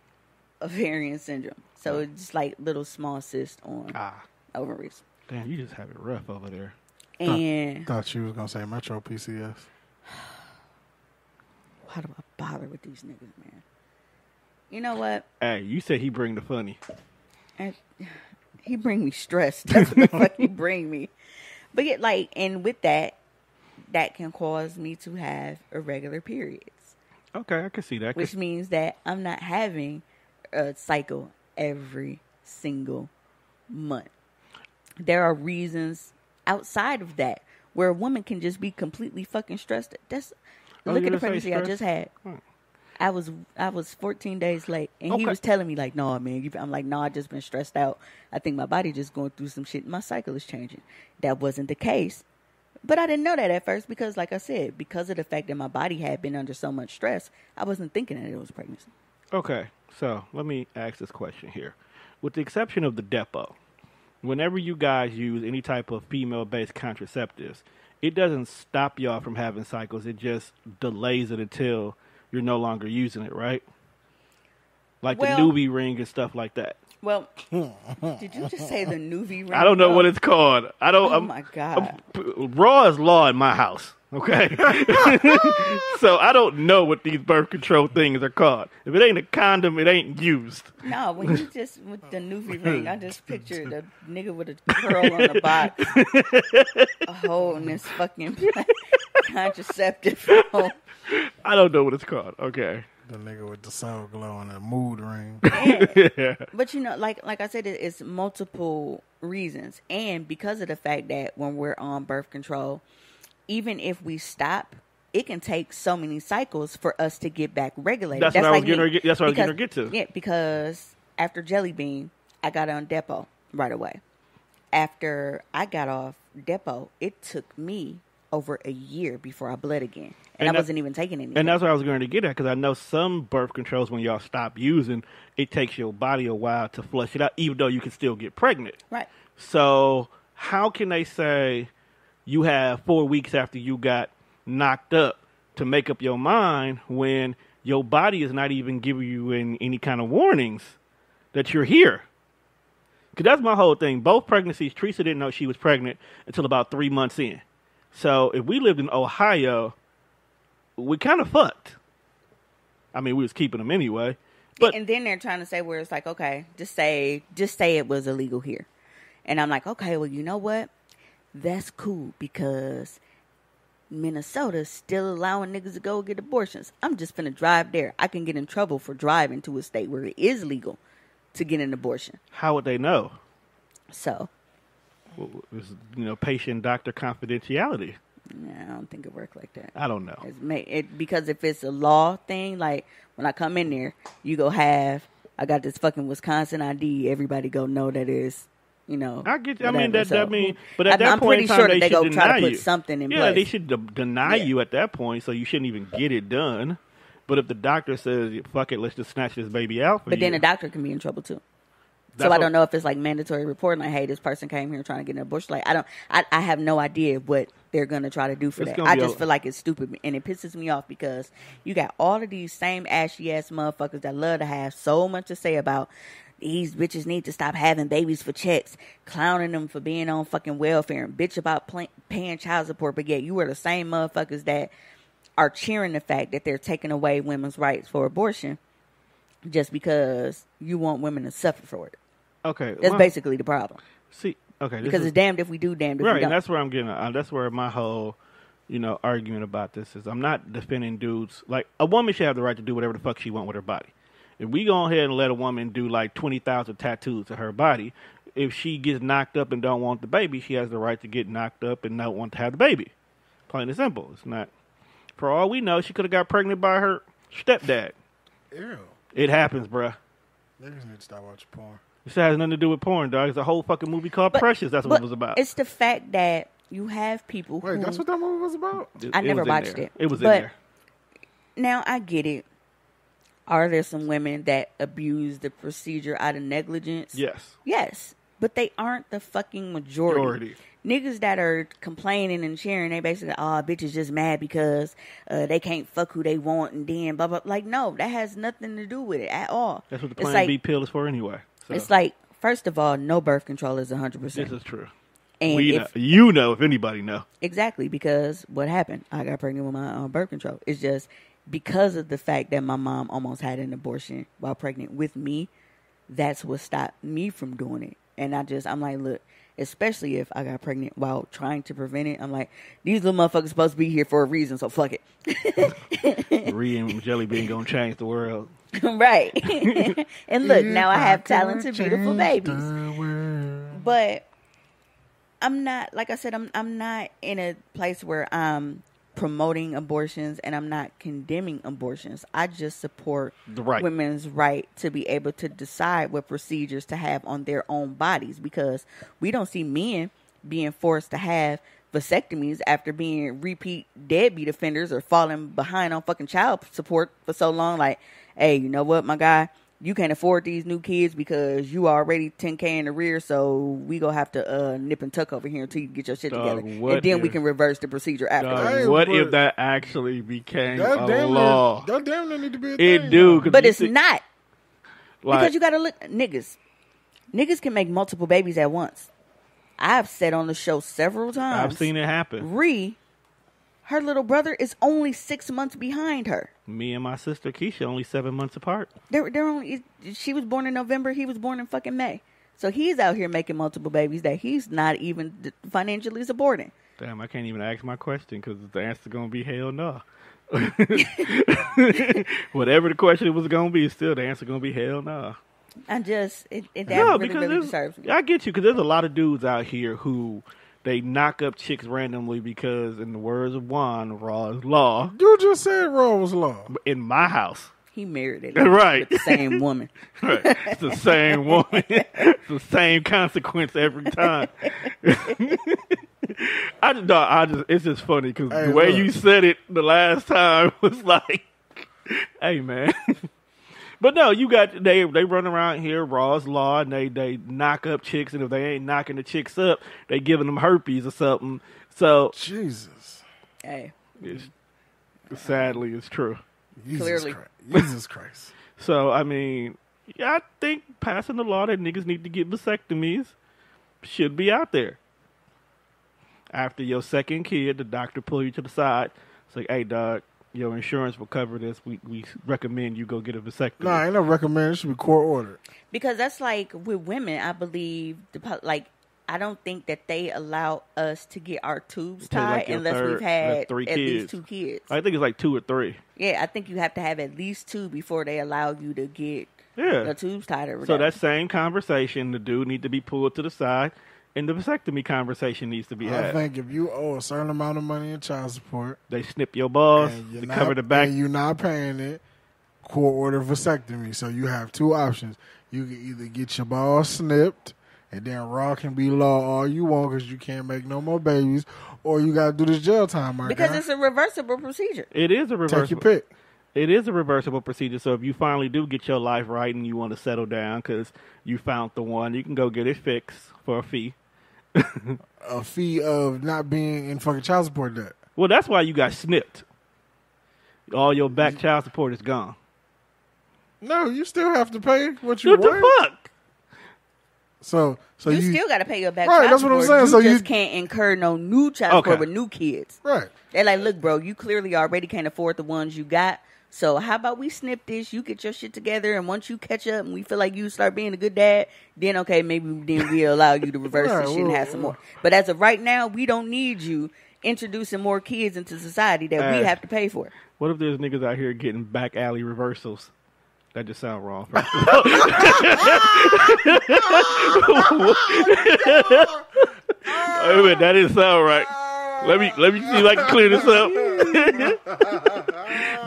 ovarian syndrome. So it's just like little small cysts on Ah, ovaries. damn, you just have it rough over there. And Thought you was gonna say Metro PCS. why do I bother with these niggas, man? You know what? Hey, you said he bring the funny. And he bring me stress. That's what the fuck he bring me. But yet, like, and with that, that can cause me to have irregular periods, Okay, I can see that. which means that I'm not having a cycle every single month. There are reasons outside of that where a woman can just be completely fucking stressed. That's Oh, look at the pregnancy I just had. Hmm. I was I was 14 days late, and he was telling me like, "No, man." I'm like, "No, I just been stressed out. I think my body just going through some shit. My cycle is changing." That wasn't the case, but I didn't know that at first because, like I said, because of the fact that my body had been under so much stress, I wasn't thinking that it was pregnancy. Okay, so let me ask this question here. With the exception of the Depo, whenever you guys use any type of female based contraceptives, it doesn't stop y'all from having cycles. It just delays it until you're no longer using it, right? Like Well- the newbie ring and stuff like that. Well, did you just say the Nuvi ring? I don't know what it's called. I don't. Oh I'm- my God. I'm- raw is law in my house. Okay, so I don't know what these birth control things are called. If it ain't a condom, it ain't used. No, when you just with the Nuvi ring, I just pictured a nigga with a curl on the box, holding this fucking contraceptive. I don't know what it's called. Okay. The nigga with the soul glow and the mood ring. Yeah, But you know, like like I said, it, it's multiple reasons, and because of the fact that when we're on birth control, even if we stop, it can take so many cycles for us to get back regulated. That's what I was like getting me. ready get- that's what I was getting Because- ready to get to. Yeah, because after Jelly Bean, I got on Depo right away. After I got off Depo, it took me over a year before I bled again, and, And I that- wasn't even taking anything. And that's what I was going to get at because I know some birth controls, when y'all stop using, it takes your body a while to flush it out, even though you can still get pregnant. right. So, how can they say you have four weeks after you got knocked up to make up your mind when your body is not even giving you any, any kind of warnings that you're here? Because that's my whole thing. Both pregnancies, Teresa didn't know she was pregnant until about three months in. So, if we lived in Ohio, we kind of fucked. I mean, we was keeping them anyway. But and then they're trying to say where it's like, okay, just say just say it was illegal here. And I'm like, okay, well, you know what? That's cool because Minnesota's still allowing niggas to go get abortions. I'm just gonna drive there. I can get in trouble for driving to a state where it is legal to get an abortion. how would they know? So, It's, you know, patient doctor confidentiality. yeah, I don't think it worked like that. I don't know. It's it because if it's a law thing, like when I come in there, you go have I got this fucking Wisconsin ID. Everybody go know that is, you know. I get. I mean that. So, that mean, but at I'm- that I'm point pretty time, sure they that they should go try deny to put you. something in yeah, place. they should de- deny Yeah. you at that point, so you shouldn't even get it done. But if the doctor says, "Fuck it, let's just snatch this baby out," for But you, then the doctor can be in trouble too. That's so I don't know if it's like mandatory reporting, like, hey, this person came here trying to get an abortion. Like I don't, I, I have no idea what they're gonna try to do for It's that. gonna I be just a- feel like it's stupid and it pisses me off because you got all of these same ashy ass motherfuckers that love to have so much to say about these bitches need to stop having babies for checks, clowning them for being on fucking welfare, and bitch about pay- paying child support. But yet you are the same motherfuckers that are cheering the fact that they're taking away women's rights for abortion just because you want women to suffer for it. Okay, That's well, basically the problem. see. Okay, Because is- it's damned if we do, damned if right, we and don't. that's where I'm getting. Uh, that's where my whole, you know, argument about this is. I'm not defending dudes. Like a woman should have the right to do whatever the fuck she want with her body. If we go ahead and let a woman do like twenty thousand tattoos to her body, if she gets knocked up and don't want the baby, she has the right to get knocked up and not want to have the baby. Plain and simple. It's not. For all we know, she could have got pregnant by her stepdad. Ew. It happens, bruh. Niggas need to stop watching porn. This has nothing to do with porn, dog. It's a whole fucking movie called But- Precious. That's what it was about. It's the fact that you have people Wait, who that's what that movie was about? I it never was watched it, It was in there. now I get it. Are there some women that abuse the procedure out of negligence? Yes. Yes, but they aren't the fucking majority. Majority. Niggas that are complaining and cheering, they basically, oh, bitches just mad because uh, they can't fuck who they want and then blah blah. Like, no, that has nothing to do with it at all. That's what the Plan like, B pill is for anyway. So, It's like, first of all, no birth control is 100%. this is true. And we if know, you know if anybody know. Exactly, because what happened? I got pregnant with my uh, birth control. It's just because of the fact that my mom almost had an abortion while pregnant with me. That's what stopped me from doing it. And I just, I'm like, look, especially if I got pregnant while trying to prevent it, I'm like, these little motherfuckers supposed to be here for a reason, so fuck it. Ree and Jelly Bean gonna change the world. right. and look, now I have If could talented, beautiful babies. but I'm not like I said I'm I'm not in a place where I'm promoting abortions and I'm not condemning abortions. I just support The right. women's right to be able to decide what procedures to have on their own bodies because we don't see men being forced to have vasectomies after being repeat deadbeat offenders or falling behind on fucking child support for so long like hey you know what my guy you can't afford these new kids because you already 10k in the rear so we gonna have to uh, nip and tuck over here until you get your shit Dog, together and then we can reverse the procedure after Dog, what if that actually became That a damn law? near, that damn near need to be a It thing. do, but it's see- not Like, because you gotta look niggas niggas can make multiple babies at once i've said on the show several times I've seen it happen. Ree, her little brother is only six months behind her. Me and my sister Keisha only seven months apart. They're they're only she was born in November, he was born in fucking May. So he's out here making multiple babies that he's not even financially supporting. Damn, I can't even ask my question because the answer gonna be hell no. Whatever the question was gonna be, still the answer gonna be hell no. I just it, it that no, really because really there's- me. I get you because there's a lot of dudes out here who they knock up chicks randomly because, in the words of Juan, raw is law. You just said Raw was law. In my house, He married it Right. the same woman. right? It's the same woman, it's the same consequence every time. I just, no, I just, it's just funny because Hey, the way look. you said it the last time was like, "Hey, man." But no, you got they they run around here raw's law and they they knock up chicks and if they ain't knocking the chicks up, they giving them herpes or something. So Jesus. Hey, it's, sadly, it's true. Jesus Clearly. Christ. Jesus Christ. So I mean, yeah, I think passing the law that niggas need to get vasectomies should be out there. After your second kid, the doctor pull you to the side. It's like, hey, dog, your insurance will cover this. We we recommend you go get a vasectomy. Nah, I ain't no recommend. It should be court ordered. because that's like with women. I believe the like. I don't think that they allow us to get our tubes Until, like, tied unless third- we've had three at kids. least two kids. I think it's like two or three. Yeah, I think you have to have at least two before they allow you to get Yeah. the tubes tied or So that same conversation, the dude need to be pulled to the side, and the vasectomy conversation needs to be had. I think if you owe a certain amount of money in child support They snip your balls and you're to not, cover the back. and you're not paying it, court order vasectomy. So you have two options. You can either get your balls snipped, and then raw can be law all you want because you can't make no more babies, or you got to do this jail time, my because guy. it's a reversible procedure. It is a reversible. Take your reversible. pick. It is a reversible procedure. So if you finally do get your life right and you want to settle down because you found the one, you can go get it fixed for a fee. A fee of not being in fucking child support debt. Well, that's why you got snipped. All your back child support is gone. No, you still have to pay what you What the fuck? So so you, you, still got to pay your back. Right, child that's what I'm support. saying. You So you- just can't incur no new child support with new kids. right. They're like, look, bro, you clearly already can't afford the ones you got. So how about we snip this? You get your shit together, and once you catch up, and we feel like you start being a good dad, then okay, maybe then we'll allow you to reverse Right, this shit and have some more. But as of right now, we don't need you introducing more kids into society that we Uh, have to pay for. What if there's niggas out here getting back alley reversals? That just sound wrong. First Wait a minute, that didn't sound right. Let me let me see if I can clear this up.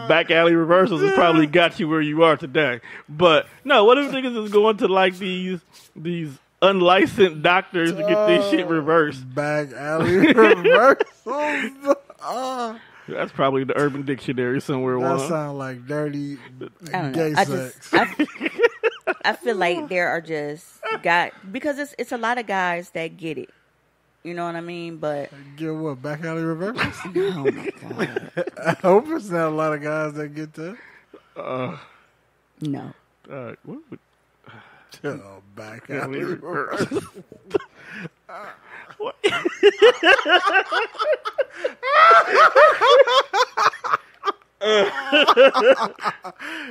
Back alley reversals has probably got you where you are today. But no, what if niggas is going to like these these unlicensed doctors to get this shit reversed? Back alley reversals. Ah, That's probably the Urban Dictionary somewhere. that One. sound like dirty I gay know. I sex. just I, I feel like there are just guys because it's it's a lot of guys that get it. You know what I mean? But Get what? Back alley reversals? oh my god, I hope it's not a lot of guys that get that. no. Uh, what would- Oh, back alley alley reversals. reversals? What?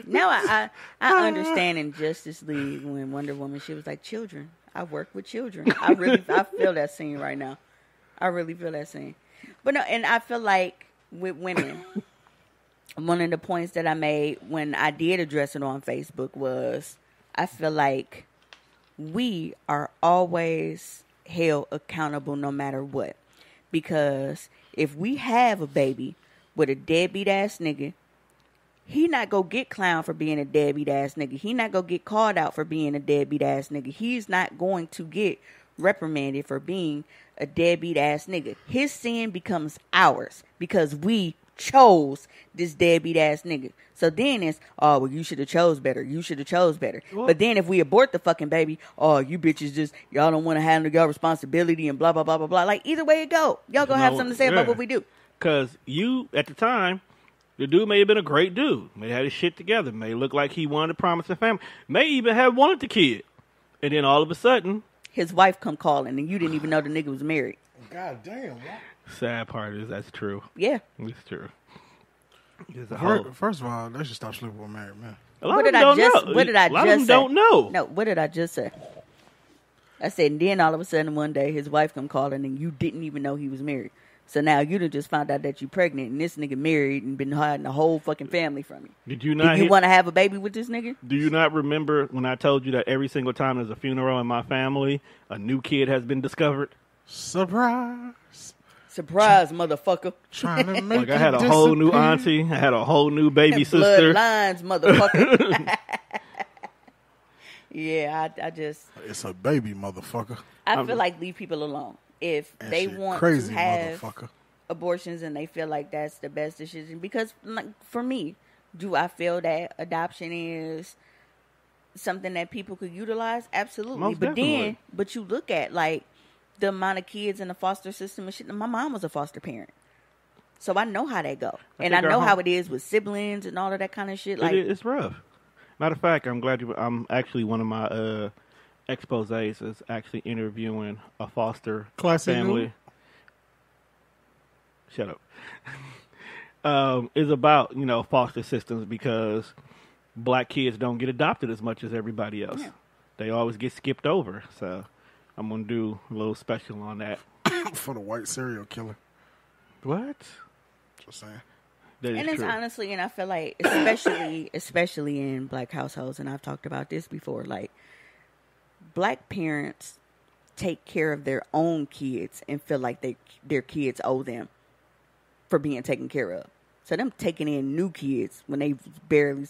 Now I, I I understand in Justice League when Wonder Woman she was like children. I work with children. I really I feel that scene right now. I really feel that scene. But no, and I feel like with women, one of the points that I made when I did address it on Facebook was I feel like we are always held accountable no matter what. Because if we have a baby with a deadbeat ass nigga he not go get clown for being a deadbeat ass nigga. He not go get called out for being a deadbeat ass nigga. He's not going to get reprimanded for being a deadbeat ass nigga. His sin becomes ours because we chose this deadbeat ass nigga. So then it's, oh well, you should have chose better. You should have chose better. but then if we abort the fucking baby, oh you bitches just y'all don't want to handle your responsibility and blah blah blah blah blah. Like either way it go, y'all gonna have something to say about what we do. Because you, at the time, the dude may have been a great dude. May have had his shit together. May look like he wanted a promising family. May even have wanted the kid. And then all of a sudden, His wife come calling and you didn't even know the nigga was married. God damn. sad part is that's true. Yeah. It's true. There's a, Fir- whole, First of all, they should stop sleeping with married men. a lot What of did them I don't just? know. What did I a lot just of them say? don't know. No, what did I just say? I said, and then all of a sudden one day his wife come calling and you didn't even know he was married. So now you done just found out that you're pregnant and this nigga married and been hiding the whole fucking family from you. Did you Do not? you want to have a baby with this nigga? do you not remember when I told you that every single time there's a funeral in my family, a new kid has been discovered? Surprise. Surprise, motherfucker. Trying to make Like I had a whole new auntie, I had a whole new baby sister. Bloodlines, motherfucker. yeah, I, I just It's a baby, motherfucker. I feel like leave people alone. If That they want crazy, to have abortions and they feel like that's the best decision. Because like for me do i feel that adoption is something that people could utilize? Absolutely. Most but then but you look at like the amount of kids in the foster system and shit. My mom was a foster parent. So i know how they go. I and i know how it is with siblings and all of that kind of shit. Like is- it's rough. Matter of fact, I'm glad you. I'm actually one of my uh, exposes is actually interviewing a foster Classic family. Lou? Shut up. um, is about you know foster systems because black kids don't get adopted as much as everybody else. Yeah. They always get skipped over. So I'm gonna do a little special on that. For the white serial killer. What? Just saying. That is and it's true. honestly, and I feel like, especially, especially in black households, and I've talked about this before, like black parents take care of their own kids and feel like they their kids owe them for being taken care of. So them taking in new kids when they barely,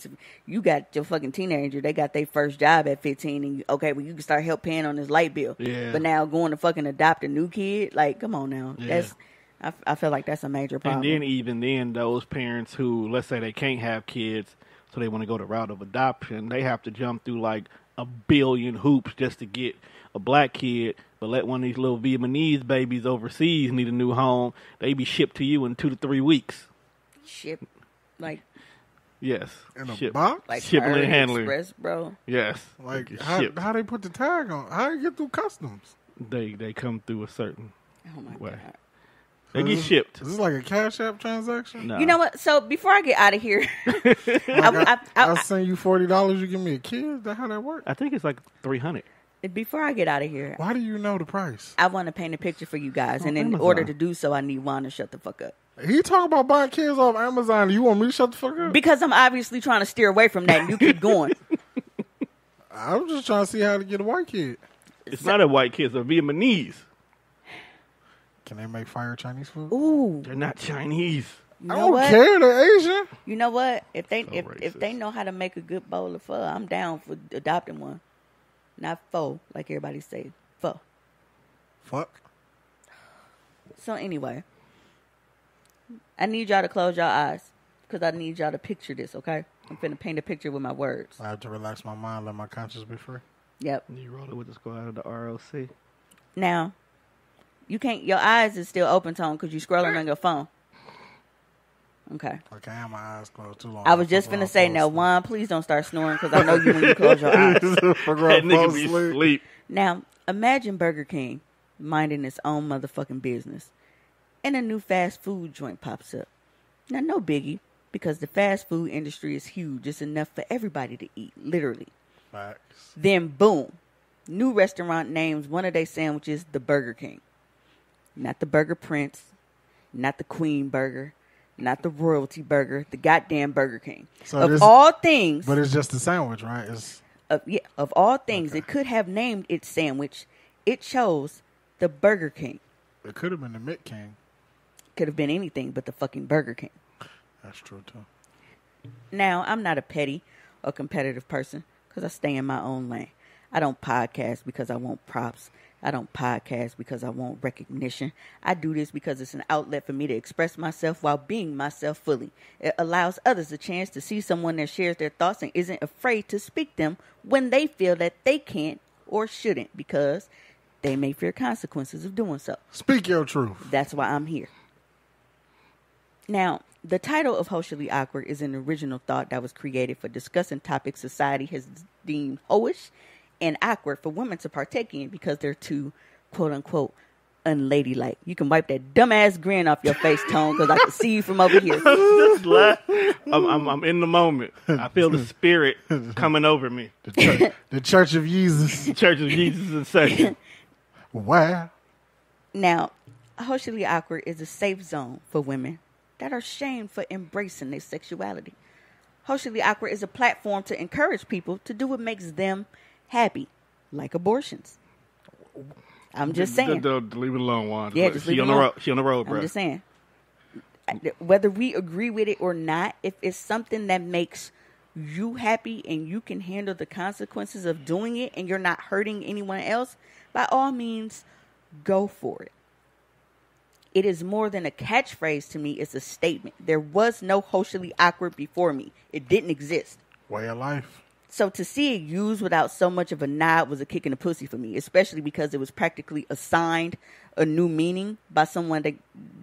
you got your fucking teenager, they got their first job at fifteen, and you, okay, well you can start help paying on this light bill. Yeah. But now going to fucking adopt a new kid, like come on now, Yeah. that's. I, I feel like that's a major problem. And then even then, those parents who let's say they can't have kids, so they want to go the route of adoption, they have to jump through like a billion hoops just to get a black kid. But let one of these little Vietnamese babies overseas need a new home, they be shipped to you in two to three weeks. ship like Yes. In a Ship- box? Like Shipping and handling. Express, bro. Yes. Like how, shipped. how they put the tag on? How you get through customs? They they come through a certain Oh my way. god. They get Is- shipped. Is this like a Cash App transaction? No. You know what? So before I get out of here, Like I, I, I, I, I, send you forty dollars, you give me a kid. Is that how that works? I think it's like three hundred. before I get out of here, Why do you know the price? I want to paint a picture for you guys, and in Amazon. order to do so, I need Juan to shut the fuck up He talking about buying kids off Amazon. You want me to shut the fuck up? because I'm obviously trying to steer away from that, and you keep going. I'm just trying to see how to get a white kid. It's not a white kid, it's a Vietnamese. Can they make fire Chinese food? Ooh, They're not Chinese. you I know don't what? care. They're Asian. You know what? If they So if if they racist. know how to make a good bowl of pho, I'm down for adopting one. Not pho, like everybody say, pho. Fuck. So anyway, I need y'all to close your eyes because I need y'all to picture this. Okay, I'm finna paint a picture with my words. I have to relax my mind, let my conscience be free. Yep. You roll it with the squad of the ROC. Now, you can't. Your eyes is still open, Tone, because you scrolling on your phone. Okay. I can't have my eyes closed too long. I was just gonna say, now, Juan, please don't start snoring because I know you when you close your eyes. That nigga be asleep. Now, imagine Burger King minding its own motherfucking business, and a new fast food joint pops up. Now, no biggie, because the fast food industry is huge. It's enough for everybody to eat, literally. Facts. Then, boom, new restaurant names one of their sandwiches the Burger King. Not the Burger Prince, not the Queen Burger, not the Royalty Burger, the goddamn Burger King. So of this- all things, But it's just a sandwich, right? It's of yeah, of all things, it could have named its sandwich. It chose the Burger King. it could have been the Mitt King. Could have been anything but the fucking Burger King. That's true too. Now, I'm not a petty or competitive person because I stay in my own lane. I don't podcast because I want props. I don't podcast because I want recognition. I do this because it's an outlet for me to express myself while being myself fully. It allows others a chance to see someone that shares their thoughts and isn't afraid to speak them when they feel that they can't or shouldn't because they may fear consequences of doing so. Speak your truth. That's why I'm here. Now, the title of Hoecially Awkward is an original thought that was created for discussing topics society has deemed hoish and awkward for women to partake in because they're too, quote unquote, unladylike. You can wipe that dumbass grin off your face, Tone, because I can see you from over here. Just laugh. I'm, I'm, I'm in the moment. I feel the spirit coming over me. The church, the Church of Jesus. The Church of Jesus in session. Wow. Now, Hoecially Awkward is a safe zone for women that are shamed for embracing their sexuality. Hoecially Awkward is a platform to encourage people to do what makes them happy, like abortions. I'm just saying. D- d- leave it alone, Juan. Yeah, just she leave it on the alone. road. She on the road, bro. I'm just saying. Whether we agree with it or not, if it's something that makes you happy and you can handle the consequences of doing it and you're not hurting anyone else, by all means, go for it. It is more than a catchphrase to me, it's a statement. There was no socially awkward before me, it didn't exist. Way of life. So to see it used without so much of a nod was a kick in the pussy for me, especially because it was practically assigned a new meaning by someone that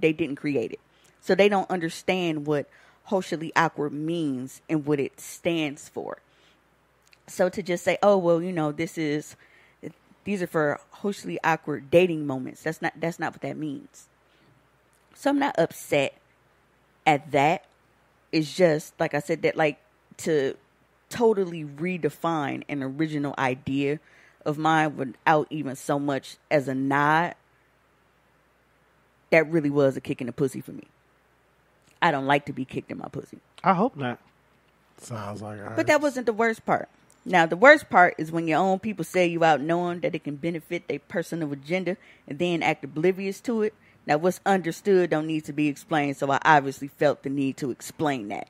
they didn't create it. So they don't understand what socially awkward means and what it stands for. So to just say, "Oh, well, you know, this is these are for socially awkward dating moments." That's not that's not what that means. So I'm not upset at that. It's just like I said that like to totally redefine an original idea of mine without even so much as a nod. That really was a kick in the pussy for me. I don't like to be kicked in my pussy. I hope not. Sounds like I But that wasn't the worst part. Now, the worst part is when your own people sell you out knowing that it can benefit their personal agenda and then act oblivious to it. Now, what's understood don't need to be explained, so I obviously felt the need to explain that.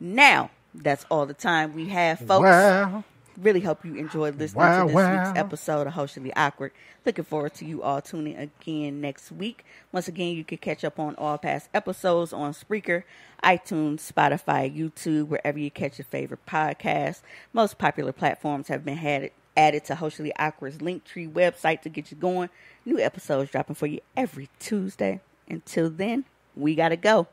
Now, that's all the time we have, folks. Wow. Really hope you enjoyed listening Wow, to this wow. week's episode of Hoecially Awkward. Looking forward to you all tuning again next week. Once again, you can catch up on all past episodes on Spreaker, iTunes, Spotify, YouTube, wherever you catch your favorite podcast. Most popular platforms have been had added to Hoecially Awkward's Linktree website to get you going. New episodes dropping for you every Tuesday. Until then, we gotta go.